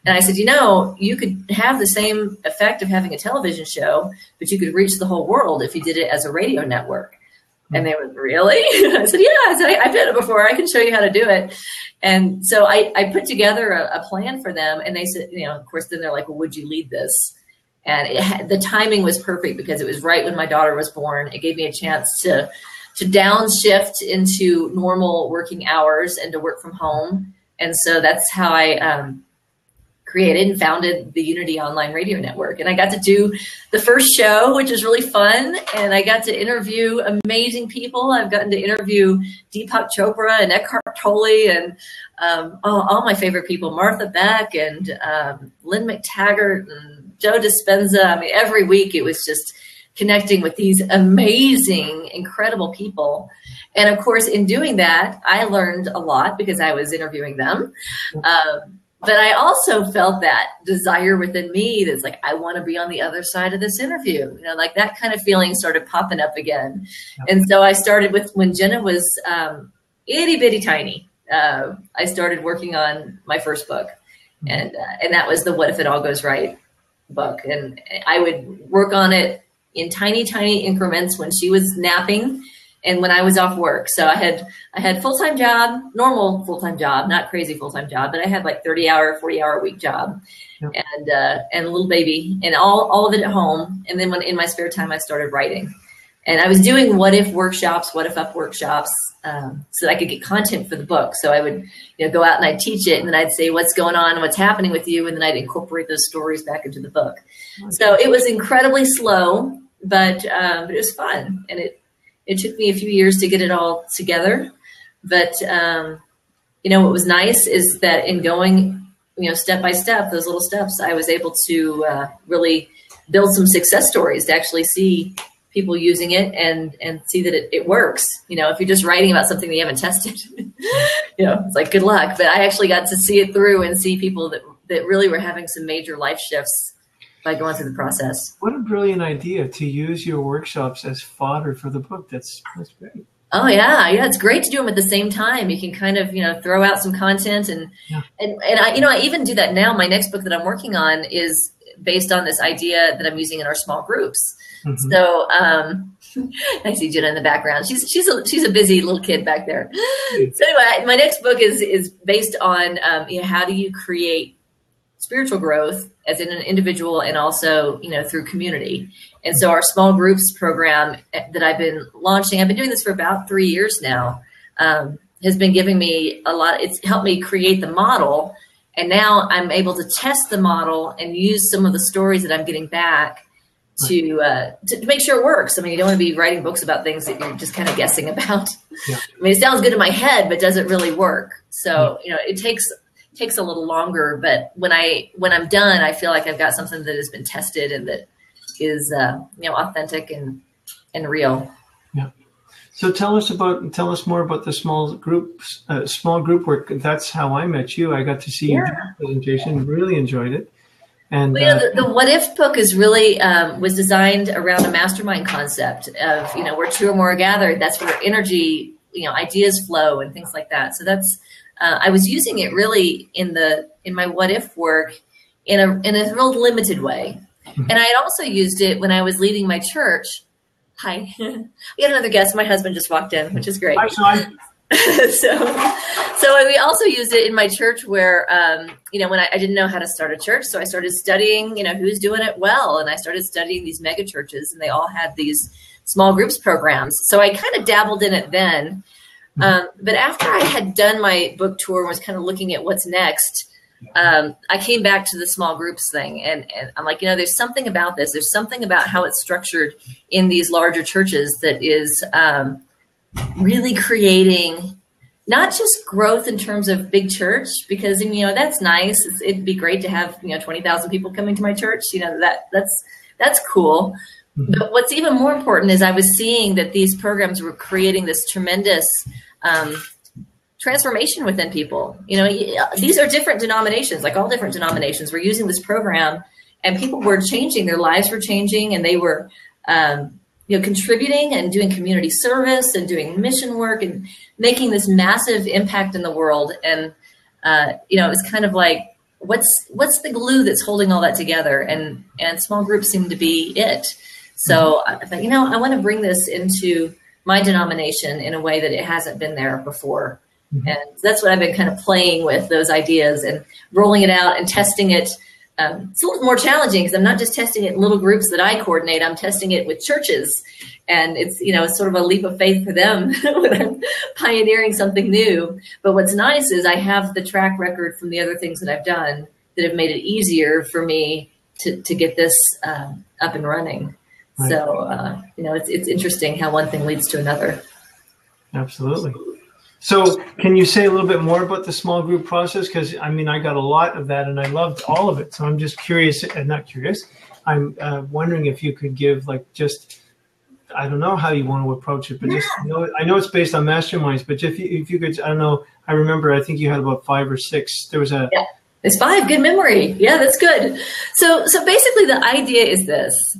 And I said, you know, you could have the same effect of having a television show, but you could reach the whole world if you did it as a radio network. And they were really? I said, yeah, I said, I've done it before. I can show you how to do it. And so I, I put together a, a, plan for them. And they said, you know, of course, then they're like, well, would you lead this? And it, the timing was perfect because it was right when my daughter was born. It gave me a chance to, to downshift into normal working hours and to work from home. And so that's how I, um, created and founded the Unity Online Radio Network. And I got to do the first show, which was really fun. And I got to interview amazing people. I've gotten to interview Deepak Chopra and Eckhart Tolle and um, all, all, my favorite people, Martha Beck and um, Lynne McTaggart and Joe Dispenza. I mean, every week it was just connecting with these amazing, incredible people. And of course, in doing that, I learned a lot because I was interviewing them. Um, but I also felt that desire within me that's like, I want to be on the other side of this interview. You know, like that kind of feeling started popping up again. And so I started with when Jenna was um, itty bitty tiny. Uh, I started working on my first book, mm-hmm. and uh, and that was the "What If It All Goes Right" book. And I would work on it in tiny, tiny increments when she was napping and when I was off work. So I had I had full time job, normal full time job, not crazy full time job, but I had like thirty hour, forty hour a week job, and uh, and a little baby, and all all of it at home. And then when in my spare time, I started writing, and I was doing what if workshops, what if up workshops, um, so that I could get content for the book. So I would you know go out and I'd teach it, and then I'd say what's going on, what's happening with you, and then I'd incorporate those stories back into the book. So it was incredibly slow, but um, but it was fun, and it it took me a few years to get it all together, but um, you know what was nice is that in going, you know, step by step, those little steps, I was able to uh, really build some success stories to actually see people using it and and see that it, it works. You know, if you're just writing about something that you haven't tested, you know, it's like good luck. But I actually got to see it through and see people that that really were having some major life shifts by going through the process. What a brilliant idea to use your workshops as fodder for the book. That's that's great. Oh yeah, yeah, it's great to do them at the same time. You can kind of, you know, throw out some content and yeah. and and I, you know, I even do that now. My next book that I'm working on is based on this idea that I'm using in our small groups. Mm-hmm. So um, I see Jenna in the background. She's she's a she's a busy little kid back there. So anyway, my next book is is based on um, you know how do you create spiritual growth as in an individual and also you know through community and so our small groups program that i've been launching i've been doing this for about three years now um, has been giving me a lot it's helped me create the model and now i'm able to test the model and use some of the stories that i'm getting back to uh, to make sure it works. I mean, you don't want to be writing books about things that you're just kind of guessing about. Yeah. I mean, it sounds good in my head, but does it really work? So, you know, it takes takes a little longer, but when I when I'm done, I feel like I've got something that has been tested and that is uh, you know authentic and and real. So tell us about tell us more about the small groups, uh, small group work. That's how I met you. I got to see yeah. your presentation. Really enjoyed it. And well, you know, the, the, What If book is really um, was designed around a mastermind concept of you know where two or more are gathered. That's where energy, you know, ideas flow and things like that. So that's uh, I was using it really in the in my what if work in a in a real limited way, mm-hmm. and I had also used it when I was leading my church. Hi, we had another guest. My husband just walked in, which is great. Hi, Sean. so, so we also used it in my church where, um, you know, when I, I, didn't know how to start a church, so I started studying, you know, who's doing it well, and I started studying these mega churches, and they all had these small groups programs. So I kind of dabbled in it then, Mm-hmm. Um, but after I had done my book tour and was kind of looking at what's next, um, I came back to the small groups thing. And, and I'm like, you know, there's something about this. There's something about how it's structured in these larger churches that is, um, really creating not just growth in terms of big church because you know that's nice it's, it'd be great to have you know 20,000 people coming to my church you know that that's that's cool mm-hmm. but what's even more important is i was seeing that these programs were creating this tremendous um, transformation within people you know these are different denominations like all different denominations were using this program and people were changing their lives were changing and they were um, you know, contributing and doing community service and doing mission work and making this massive impact in the world. And uh, you know, it's kind of like what's what's the glue that's holding all that together? And and small groups seem to be it. So I thought, you know, I want to bring this into my denomination in a way that it hasn't been there before. Mm-hmm. And that's what I've been kind of playing with those ideas and rolling it out and testing it um, it's a little more challenging because I'm not just testing it in little groups that I coordinate. I'm testing it with churches, and it's you know it's sort of a leap of faith for them when I'm pioneering something new. But what's nice is I have the track record from the other things that I've done that have made it easier for me to to get this um, up and running. Right. So uh, you know it's it's interesting how one thing leads to another. Absolutely. So, can you say a little bit more about the small group process? Because I mean, I got a lot of that, and I loved all of it. So I'm just curious, and not curious. I'm uh, wondering if you could give like just I don't know how you want to approach it, but just you know, I know it's based on masterminds, but if you, if you could, I don't know. I remember, I think you had about five or six. There was a yeah, it's five. Good memory. Yeah, that's good. So so basically, the idea is this: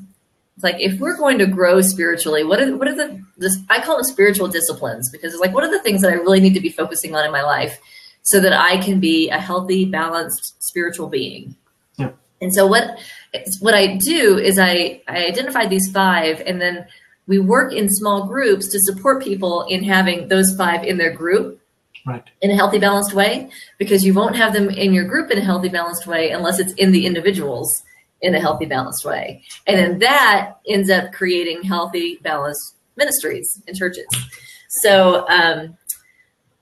like if we're going to grow spiritually, what are what are the this, I call them spiritual disciplines because it's like what are the things that I really need to be focusing on in my life so that I can be a healthy, balanced spiritual being. Yeah. And so what what I do is I I identify these five and then we work in small groups to support people in having those five in their group right. in a healthy, balanced way because you won't have them in your group in a healthy, balanced way unless it's in the individuals in a healthy, balanced way. And then that ends up creating healthy, balanced ministries and churches. So, um,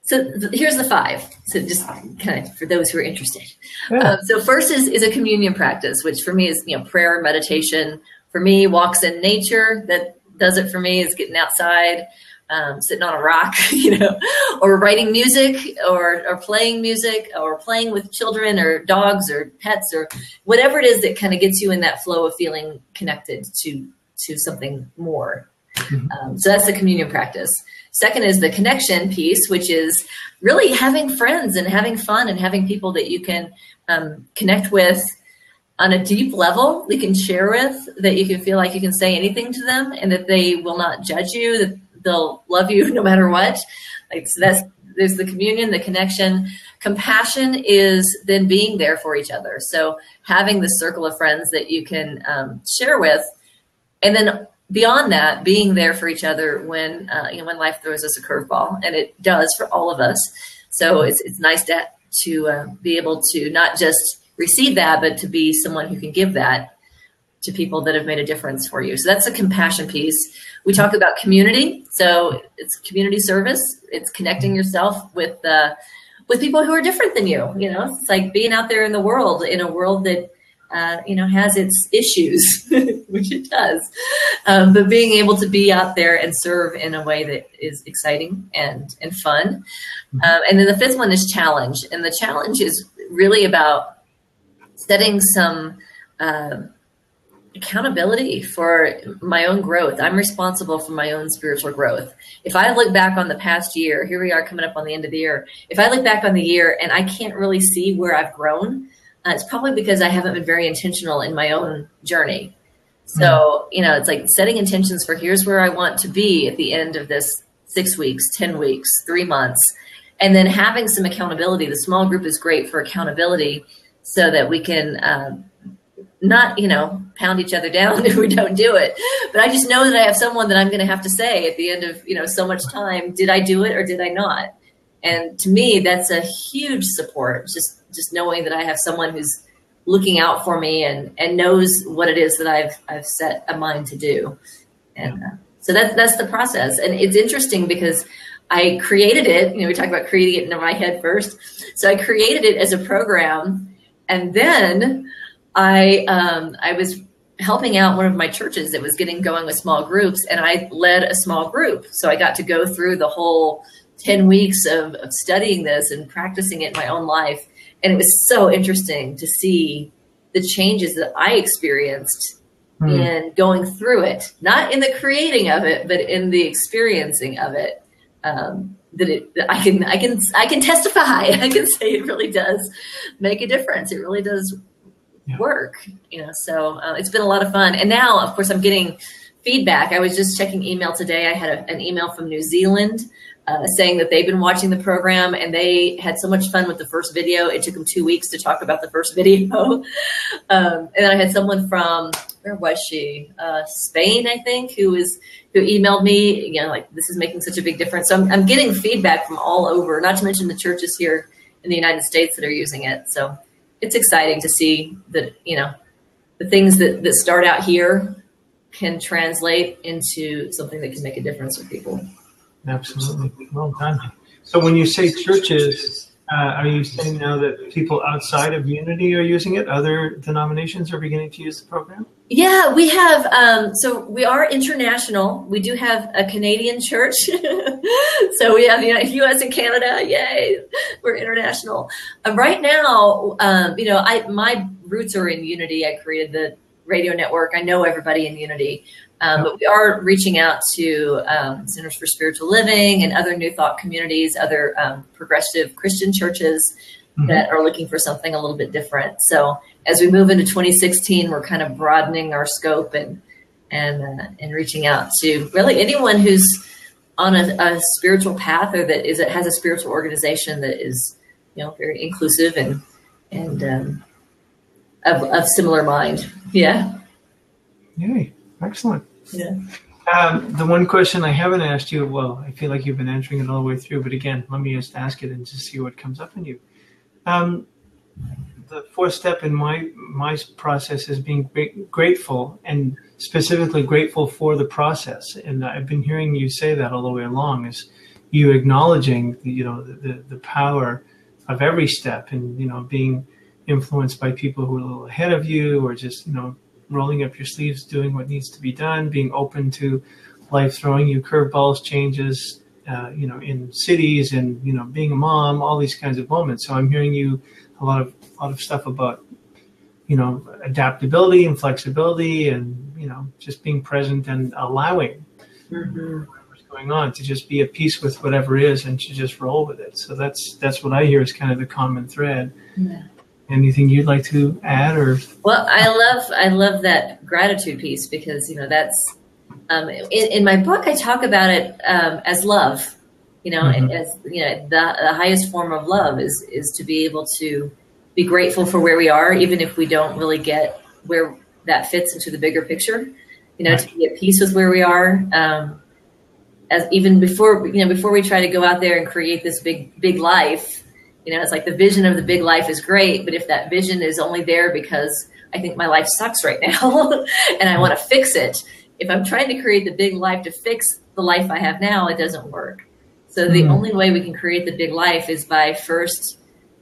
so here's the five. So just kind of for those who are interested. Yeah. Um, so first is is a communion practice, which for me is you know prayer, and meditation. For me, walks in nature. That does it for me. Is getting outside um, sitting on a rock, you know, or writing music or, or playing music or playing with children or dogs or pets or whatever it is that kind of gets you in that flow of feeling connected to, to something more. Mm-hmm. Um, so that's the communion practice. Second is the connection piece, which is really having friends and having fun and having people that you can um, connect with on a deep level, you can share with, that you can feel like you can say anything to them and that they will not judge you, that they'll love you no matter what. Like so that's there's the communion, the connection. Compassion is then being there for each other. So having the circle of friends that you can um, share with, and then beyond that, being there for each other when uh, you know when life throws us a curveball, and it does for all of us. So it's it's nice to to uh, be able to not just receive that, but to be someone who can give that to people that have made a difference for you. So that's a compassion piece. We talk about community. So it's community service. It's connecting yourself with uh, with people who are different than you. You know, it's like being out there in the world, in a world that uh, you know has its issues, which it does. Um, but being able to be out there and serve in a way that is exciting and and fun. Um, and then the fifth one is challenge, and the challenge is really about setting some. Accountability for my own growth. I'm responsible for my own spiritual growth. If I look back on the past year, here we are coming up on the end of the year. If I look back on the year and I can't really see where I've grown, uh, it's probably because I haven't been very intentional in my own journey. So, mm. you know, it's like setting intentions for here's where I want to be at the end of this six weeks, 10 weeks, three months, and then having some accountability. The small group is great for accountability so that we can um, not, you know, pound each other down if we don't do it. But I just know that I have someone that I'm going to have to say at the end of, you know, so much time, did I do it or did I not? And to me, that's a huge support. Just, just knowing that I have someone who's looking out for me and, and knows what it is that I've, I've set a mind to do. And uh, so that's, that's the process. And it's interesting because I created it, you know, we talked about creating it in my head first. So I created it as a program and then I um, I was helping out one of my churches that was getting going with small groups, and I led a small group. So I got to go through the whole 10 weeks of, of studying this and practicing it in my own life. And it was so interesting to see the changes that I experienced mm. in going through it, not in the creating of it, but in the experiencing of it. Um, that it, that I can, I can, I can testify. I can say it really does make a difference. It really does yeah. work, you know. So uh, it's been a lot of fun. And now, of course, I'm getting feedback. I was just checking email today. I had a, an email from New Zealand uh, saying that they've been watching the program and they had so much fun with the first video. It took them two weeks to talk about the first video. um, and then I had someone from where was she? Uh, Spain, I think, who was who emailed me. You know, like this is making such a big difference. So I'm, I'm getting feedback from all over. Not to mention the churches here in the United States that are using it. So it's exciting to see that you know the things that that start out here can translate into something that can make a difference for people. Absolutely, well done. So when you say churches, uh, are you saying now that people outside of Unity are using it? Other denominations are beginning to use the program? Yeah, we have. Um, so we are international. We do have a Canadian church. so we have you know, U.S. and Canada. Yay, we're international. Uh, right now, um, you know, I my roots are in Unity. I created the radio network. I know everybody in Unity, um, but we are reaching out to um, Centers for Spiritual Living and other New Thought communities, other um, progressive Christian churches mm-hmm. that are looking for something a little bit different. So as we move into 2016, we're kind of broadening our scope and and uh, and reaching out to really anyone who's on a, a spiritual path or that is it has a spiritual organization that is you know very inclusive and and um, of, of similar mind. Yeah. Yay! Excellent. Yeah. Um, the one question I haven't asked you, well, I feel like you've been answering it all the way through, but again, let me just ask it and just see what comes up in you. Um, the fourth step in my my process is being grateful and specifically grateful for the process. And I've been hearing you say that all the way along is you acknowledging the, you know the, the power of every step and you know being influenced by people who are a little ahead of you or just you know rolling up your sleeves doing what needs to be done being open to life throwing you curveballs changes uh, you know in cities and you know being a mom all these kinds of moments so i'm hearing you a lot of a lot of stuff about you know adaptability and flexibility and you know just being present and allowing mm-hmm. whatever's going on to just be at peace with whatever is and to just roll with it so that's that's what i hear is kind of the common thread yeah. Anything you'd like to add or well i love i love that gratitude piece because you know that's um, in, in, my book i talk about it um, as love you know mm-hmm. as you know the, the highest form of love is is to be able to be grateful for where we are, even if we don't really get where that fits into the bigger picture. You know, right. to be at peace with where we are. Um, as even before, you know, before we try to go out there and create this big, big life, you know, it's like the vision of the big life is great, but if that vision is only there because I think my life sucks right now and I want to fix it, if I'm trying to create the big life to fix the life I have now, it doesn't work. So the mm. only way we can create the big life is by first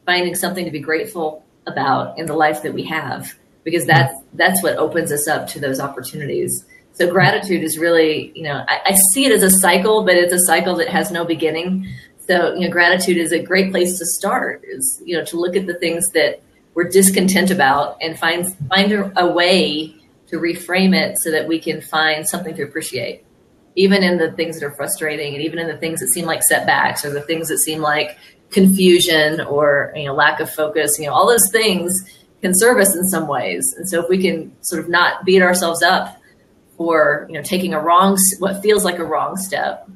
finding something to be grateful about in the life that we have because that's that's what opens us up to those opportunities so gratitude is really you know I, I, see it as a cycle but it's a cycle that has no beginning so you know gratitude is a great place to start is you know to look at the things that we're discontent about and find find a, way to reframe it so that we can find something to appreciate. Even in the things that are frustrating and even in the things that seem like setbacks or the things that seem like confusion or you know lack of focus you know all those things can serve us in some ways. And so if we can sort of not beat ourselves up for you know taking a wrong what feels like a wrong step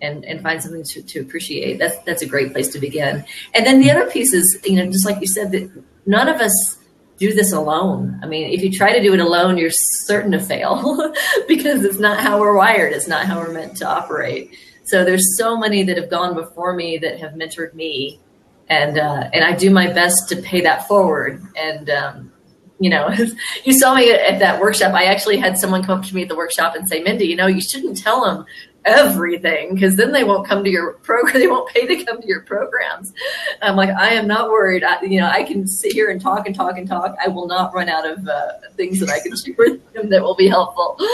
and and find something to, to appreciate. That's that's a great place to begin. And then the other piece is you know just like you said that none of us do this alone. I mean if you try to do it alone you're certain to fail because it's not how we're wired. It's not how we're meant to operate. So there's so many that have gone before me that have mentored me, and uh, and I do my best to pay that forward. And um, you know, you saw me at that workshop. I actually had someone come up to me at the workshop and say, "Mendhi, you know, you shouldn't tell them everything because then they won't come to your program. They won't pay to come to your programs. I'm like, I am not worried. I, you know, I can sit here and talk and talk and talk. I will not run out of uh, things that I can share with them that will be helpful.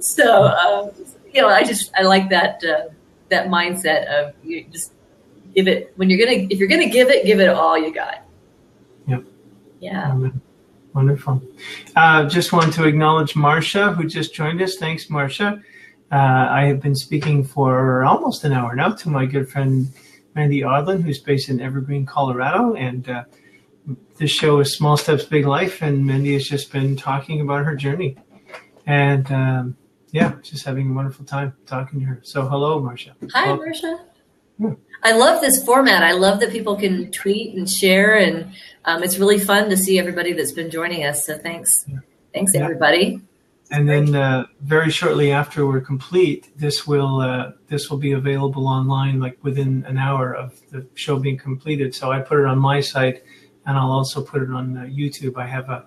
So, um, you know, I just I like that uh, that mindset of you just give it when you're gonna if you're gonna give it, give it all you got. Yep. Yeah. Wonderful. Uh, just want to acknowledge Marcia, who just joined us. Thanks, Marcia. Uh, I have been speaking for almost an hour now to my good friend Mendhi Audlin, who's based in Evergreen, Colorado. And uh, this show is Small Steps, Big Life. And Mandy has just been talking about her journey. And um, yeah, just having a wonderful time talking to her. So, hello, Marcia. Hi, Welcome. Marcia. Yeah. I love this format. I love that people can tweet and share, and um, it's really fun to see everybody that's been joining us. So thanks, yeah. thanks yeah. everybody. And then uh, very shortly after we're complete, this will uh, this will be available online, like within an hour of the show being completed. So I put it on my site, and I'll also put it on uh, YouTube. I have a,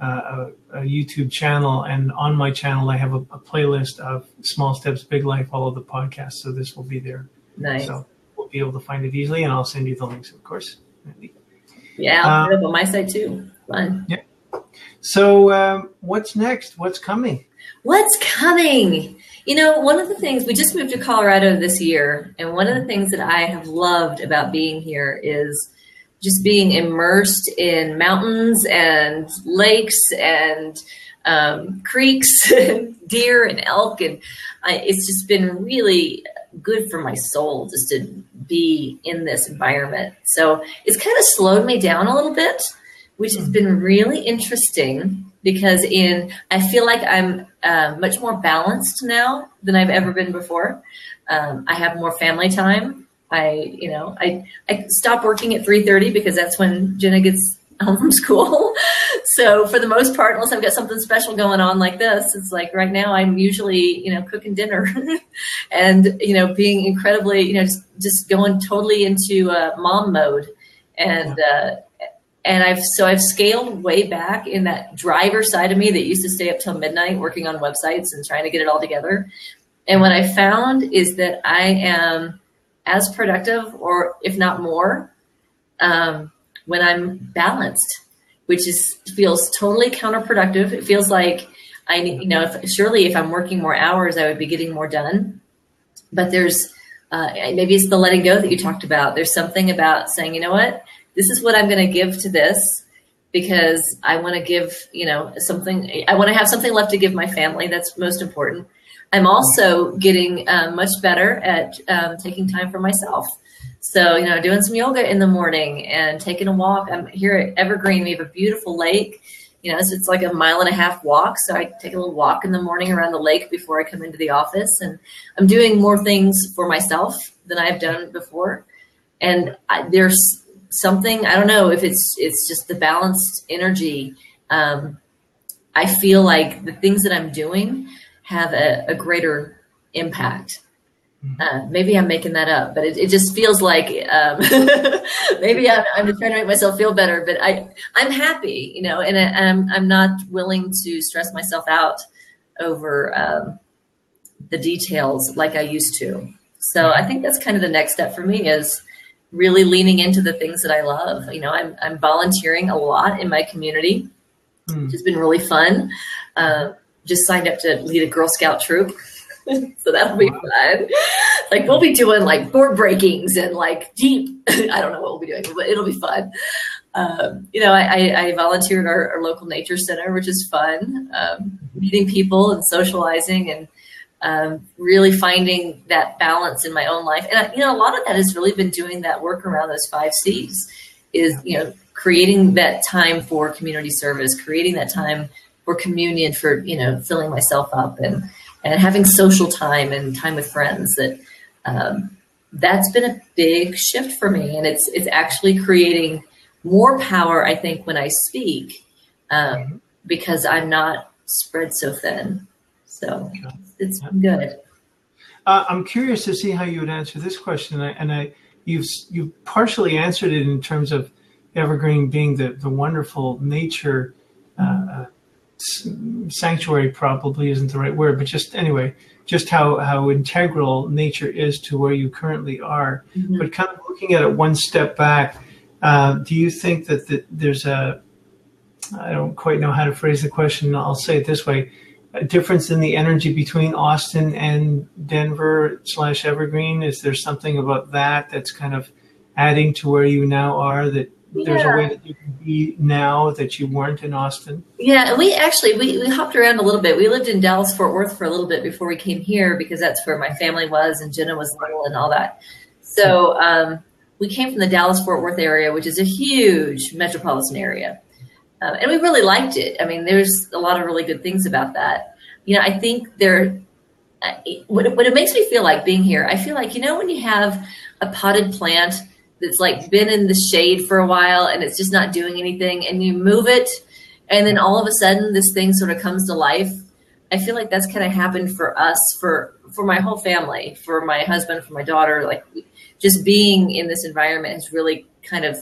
a, a, YouTube channel, and on my channel I have a, a playlist of Small Steps, Big Life, all of the podcasts. So this will be there. Nice. So we'll be able to find it easily, and I'll send you the links, of course. Yeah, I'll put it up on my site too. Fun. Yeah. So, um, what's next? What's coming? What's coming? You know, one of the things we just moved to Colorado this year, and one of the things that I have loved about being here is just being immersed in mountains and lakes and um, creeks and deer and elk and I, it's just been really good for my soul just to be in this environment. So it's kind of slowed me down a little bit, which has been really interesting because in I feel like I'm uh, much more balanced now than I've ever been before. Um, I have more family time. I, you know, I I stop working at three thirty because that's when Jenna gets home from school. so for the most part, unless I've got something special going on like this, it's like right now I'm usually, you know, cooking dinner and, you know, being incredibly, you know, just, just going totally into uh, mom mode. And, uh, and I've, so I've scaled way back in that driver side of me that used to stay up till midnight working on websites and trying to get it all together. And what I found is that I am as productive or if not more, um, when I'm balanced, which is feels totally counterproductive. It feels like I need, you know, if, surely if I'm working more hours, I would be getting more done. But there's uh, maybe it's the letting go that you talked about. There's something about saying, you know what, this is what I'm going to give to this because I want to give, you know, something. I want to have something left to give my family. That's most important. I'm also getting uh, much better at um, taking time for myself. So, you know, doing some yoga in the morning and taking a walk. I'm here at Evergreen. We have a beautiful lake. You know, so it's like a mile and a half walk. So I take a little walk in the morning around the lake before I come into the office. And I'm doing more things for myself than I've done before. And I, there's something, I don't know if it's, it's just the balanced energy. Um, I feel like the things that I'm doing have a, a greater impact Mm-hmm. Uh, maybe I'm making that up, but it, it just feels like um, maybe I'm, I'm, just trying to make myself feel better. But I I'm happy, you know, and I, am I'm, I'm not willing to stress myself out over um, the details like I used to. So I think that's kind of the next step for me is really leaning into the things that I love. You know, I'm I'm volunteering a lot in my community, mm. which has been really fun. Uh, just signed up to lead a Girl Scout troop. so that'll be fun. Like we'll be doing like board breakings and like deep. I don't know what we'll be doing, but it'll be fun. Um, you know, I, I volunteer at our, our, local nature center, which is fun. Um, meeting people and socializing and um, really finding that balance in my own life. And you know, a lot of that has really been doing that work around those five C's. Is you know creating that time for community service, creating that time for communion, for you know filling myself up and and having social time and time with friends that um, that's been a big shift for me and it's it's actually creating more power i think when i speak um, because i'm not spread so thin so it's good uh, i'm curious to see how you would answer this question and I, and I you've you've partially answered it in terms of evergreen being the the wonderful nature uh, sanctuary probably isn't the right word, but just anyway, just how how integral nature is to where you currently are. Mm-hmm. But kind of looking at it one step back, uh, do you think that, that there's a I don't quite know how to phrase the question. I'll say it this way: difference in the energy between Austin and Denver slash Evergreen. Is there something about that that's kind of adding to where you now are that there's a way that you can be now that you weren't in Austin? Yeah, and we actually we, we hopped around a little bit. We lived in Dallas Fort Worth for a little bit before we came here because that's where my family was and Jenna was little and all that. So um, we came from the Dallas Fort Worth area, which is a huge metropolitan area. Um, and we really liked it. I mean, there's a lot of really good things about that. You know, I think there, what, what it makes me feel like being here, I feel like, you know, when you have a potted plant that's like been in the shade for a while and it's just not doing anything and you move it and then all of a sudden this thing sort of comes to life i feel like that's kind of happened for us for for my whole family for my husband for my daughter like just being in this environment has really kind of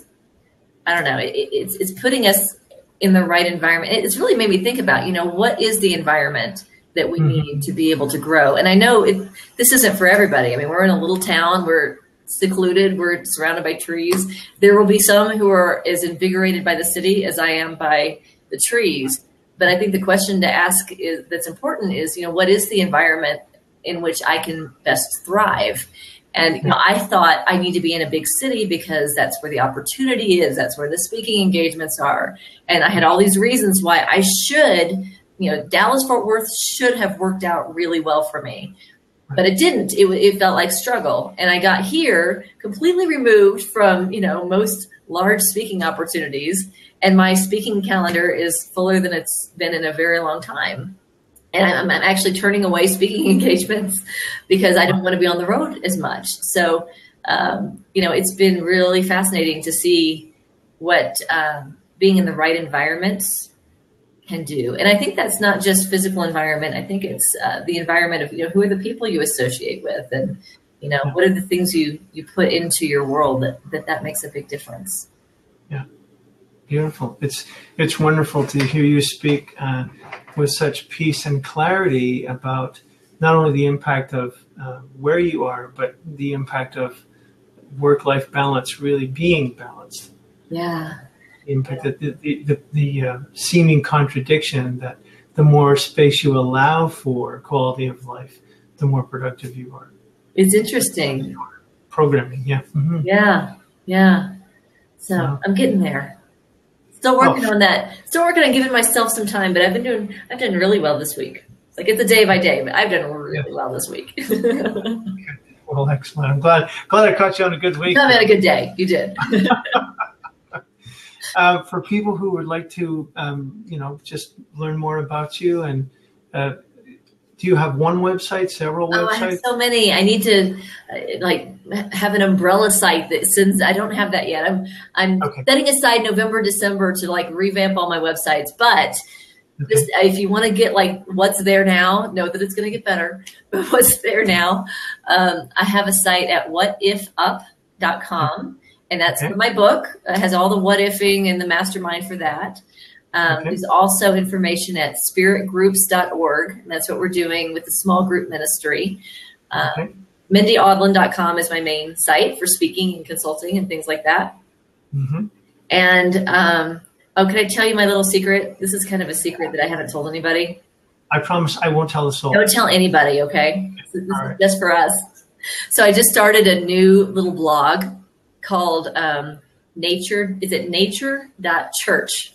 i don't know it, it's it's putting us in the right environment it's really made me think about you know what is the environment that we mm-hmm. need to be able to grow and i know it, this isn't for everybody i mean we're in a little town we're secluded. We're surrounded by trees. There will be some who are as invigorated by the city as I am by the trees. But I think the question to ask is, that's important is, you know, what is the environment in which I can best thrive? And you know, I thought I need to be in a big city because that's where the opportunity is. That's where the speaking engagements are. And I had all these reasons why I should, you know, Dallas Fort Worth should have worked out really well for me but it didn't. It, it felt like struggle. And I got here completely removed from, you know, most large speaking opportunities. And my speaking calendar is fuller than it's been in a very long time. And I'm, I'm actually turning away speaking engagements because I don't want to be on the road as much. So, um, you know, it's been really fascinating to see what um, being in the right environments can do. And I think that's not just physical environment. I think it's uh, the environment of you know who are the people you associate with, and you know what are the things you you put into your world that that, that makes a big difference. Yeah, beautiful. It's it's wonderful to hear you speak uh, with such peace and clarity about not only the impact of uh, where you are, but the impact of work life balance really being balanced. Yeah impact, the, the, the, the uh, seeming contradiction that the more space you allow for quality of life, the more productive you are. It's interesting. Programming, yeah. Mm-hmm. Yeah, yeah. So yeah. I'm getting there. Still working oh. on that. Still working on giving myself some time, but I've been doing, I've done really well this week. Like it's a day by day, but I've done really yeah. well this week. well, excellent. I'm glad, glad I caught you on a good week. I had a good day. You did. uh, for people who would like to, um, you know, just learn more about you and uh, do you have one website, several websites? Oh, I have so many. I need to uh, like have an umbrella site that since I don't have that yet. I'm I'm okay. setting aside November, December to like revamp all my websites. But okay. just, if you want to get like what's there now, know that it's going to get better. But what's there now? Um, I have a site at whatifup.com and that's okay. my book. It has all the what ifing and the mastermind for that. Um, okay. There's also information at spiritgroups.org. And that's what we're doing with the small group ministry. Um, okay. MendhiAudlin.com is my main site for speaking and consulting and things like that. Mm-hmm. And um, oh, can I tell you my little secret? This is kind of a secret that I haven't told anybody. I promise I won't tell the soul. Don't tell anybody, okay? This right. just for us. So I just started a new little blog called um, Nature. Is it Nature Church?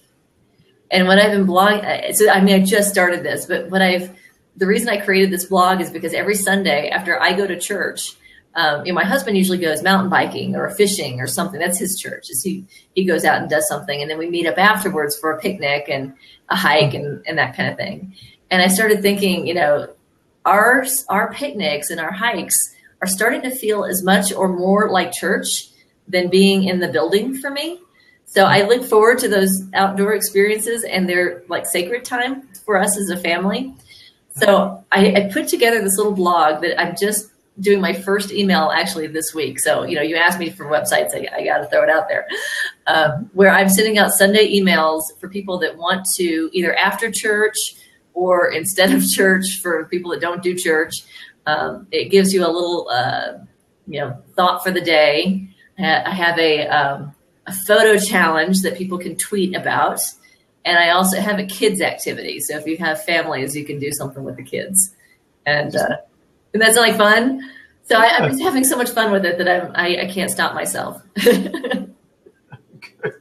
And what I've been blogging, so I mean, I just started this, but what I've the reason I created this blog is because every Sunday after I go to church, um, you know, my husband usually goes mountain biking or fishing or something. That's his church. Is he he goes out and does something, and then we meet up afterwards for a picnic and a hike and and that kind of thing. And I started thinking, you know, our our picnics and our hikes are starting to feel as much or more like church than being in the building for me. So I look forward to those outdoor experiences and they're like sacred time for us as a family. So I, I put together this little blog that I'm just doing my first email actually this week. So, you know, you asked me for websites, I, I got to throw it out there, um, where I'm sending out Sunday emails for people that want to either after church or instead of church for people that don't do church. Um, it gives you a little, uh, you know, thought for the day. I have a, um, a photo challenge that people can tweet about. And I also have a kids activity. So if you have families, you can do something with the kids. And, uh, and that's like fun. So I, am just having so much fun with it that I'm, I, I can't stop myself. Good.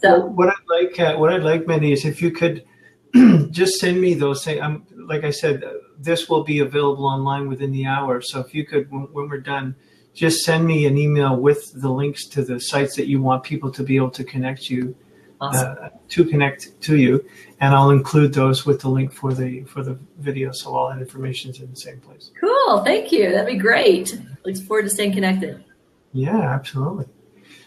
So well, what I'd like, uh, what I'd like, Mendhi, is if you could just send me those. Say, I'm like I said, this will be available online within the hour. So if you could, when, when we're done, just send me an email with the links to the sites that you want people to be able to connect you awesome. uh, to connect to you, and I'll include those with the link for the for the video, so all that information is in the same place. Cool, thank you. That'd be great. Looks forward to staying connected. Yeah, absolutely.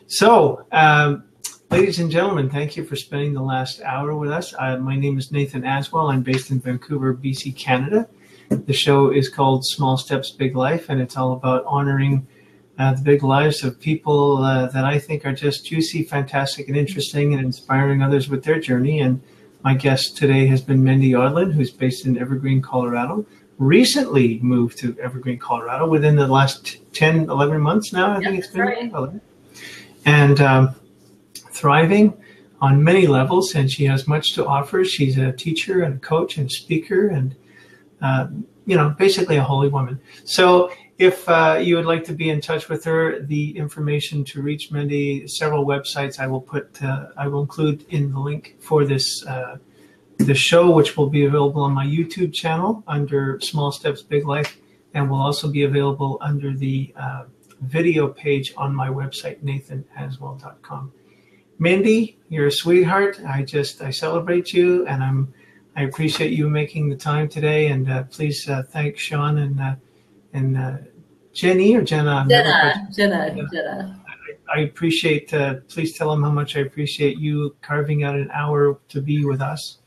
So. Um, Ladies and gentlemen, thank you for spending the last hour with us. Uh, my name is Nathen Aswell. I'm based in Vancouver, BC, Canada. The show is called Small Steps, Big Life, and it's all about honoring uh, the big lives of people uh, that I think are just juicy, fantastic, and interesting, and inspiring others with their journey. And my guest today has been Mendhi Audlin, who's based in Evergreen, Colorado. Recently moved to Evergreen, Colorado within the last 10, 11 months now, I yep, think it's been. Right. And um, thriving on many levels, and she has much to offer. She's a teacher and coach and speaker, and uh, you know, basically a holy woman. So, if uh, you would like to be in touch with her, the information to reach Mendhi, several websites I will put, uh, I will include in the link for this uh, the show, which will be available on my YouTube channel under Small Steps Big Life, and will also be available under the uh, video page on my website, nathenaswell.com. Mendhi, you're a sweetheart. I just I celebrate you, and I'm I appreciate you making the time today. And uh, please uh, thank Sean and and Jenny or Jenna. Jenna, Jenna. Jenna. I, I appreciate. Uh, please tell them how much I appreciate you carving out an hour to be with us.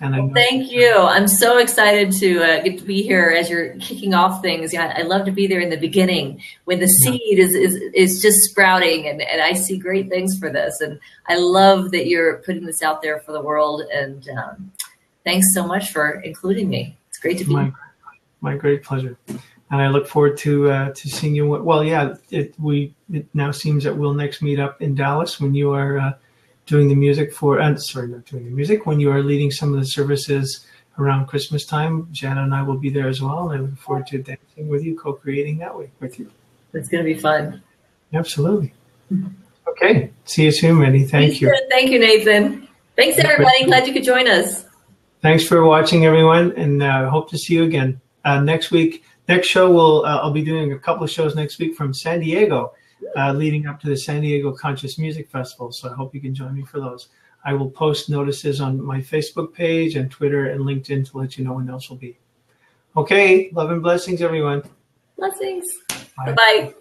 And well, thank you. I'm so excited to uh, get to be here as you're kicking off things. Yeah, I love to be there in the beginning when the yeah. seed is, is is just sprouting, and, and I see great things for this. And I love that you're putting this out there for the world. And um, thanks so much for including me. It's great to be. My, my great pleasure. And I look forward to uh, to seeing you. Well, yeah, it we it now seems that we'll next meet up in Dallas when you are. Uh, doing the music for, uh, sorry, not doing the music, when you are leading some of the services around Christmas time, Jana and I will be there as well. And I look forward to dancing with you, co-creating that way with you. It's going to be fun. Absolutely. Okay. See you soon, Mendhi. Thank you. Thank you, Nathen. Thanks, everybody. Glad you could join us. Thanks for watching, everyone, and uh, hope to see you again uh, next week. Next show, will uh, I'll be doing a couple of shows next week from San Diego uh, leading up to the San Diego Conscious Music Festival. So I hope you can join me for those. I will post notices on my Facebook page and Twitter and LinkedIn to let you know when those will be. Okay, love and blessings, everyone. Blessings. Bye bye.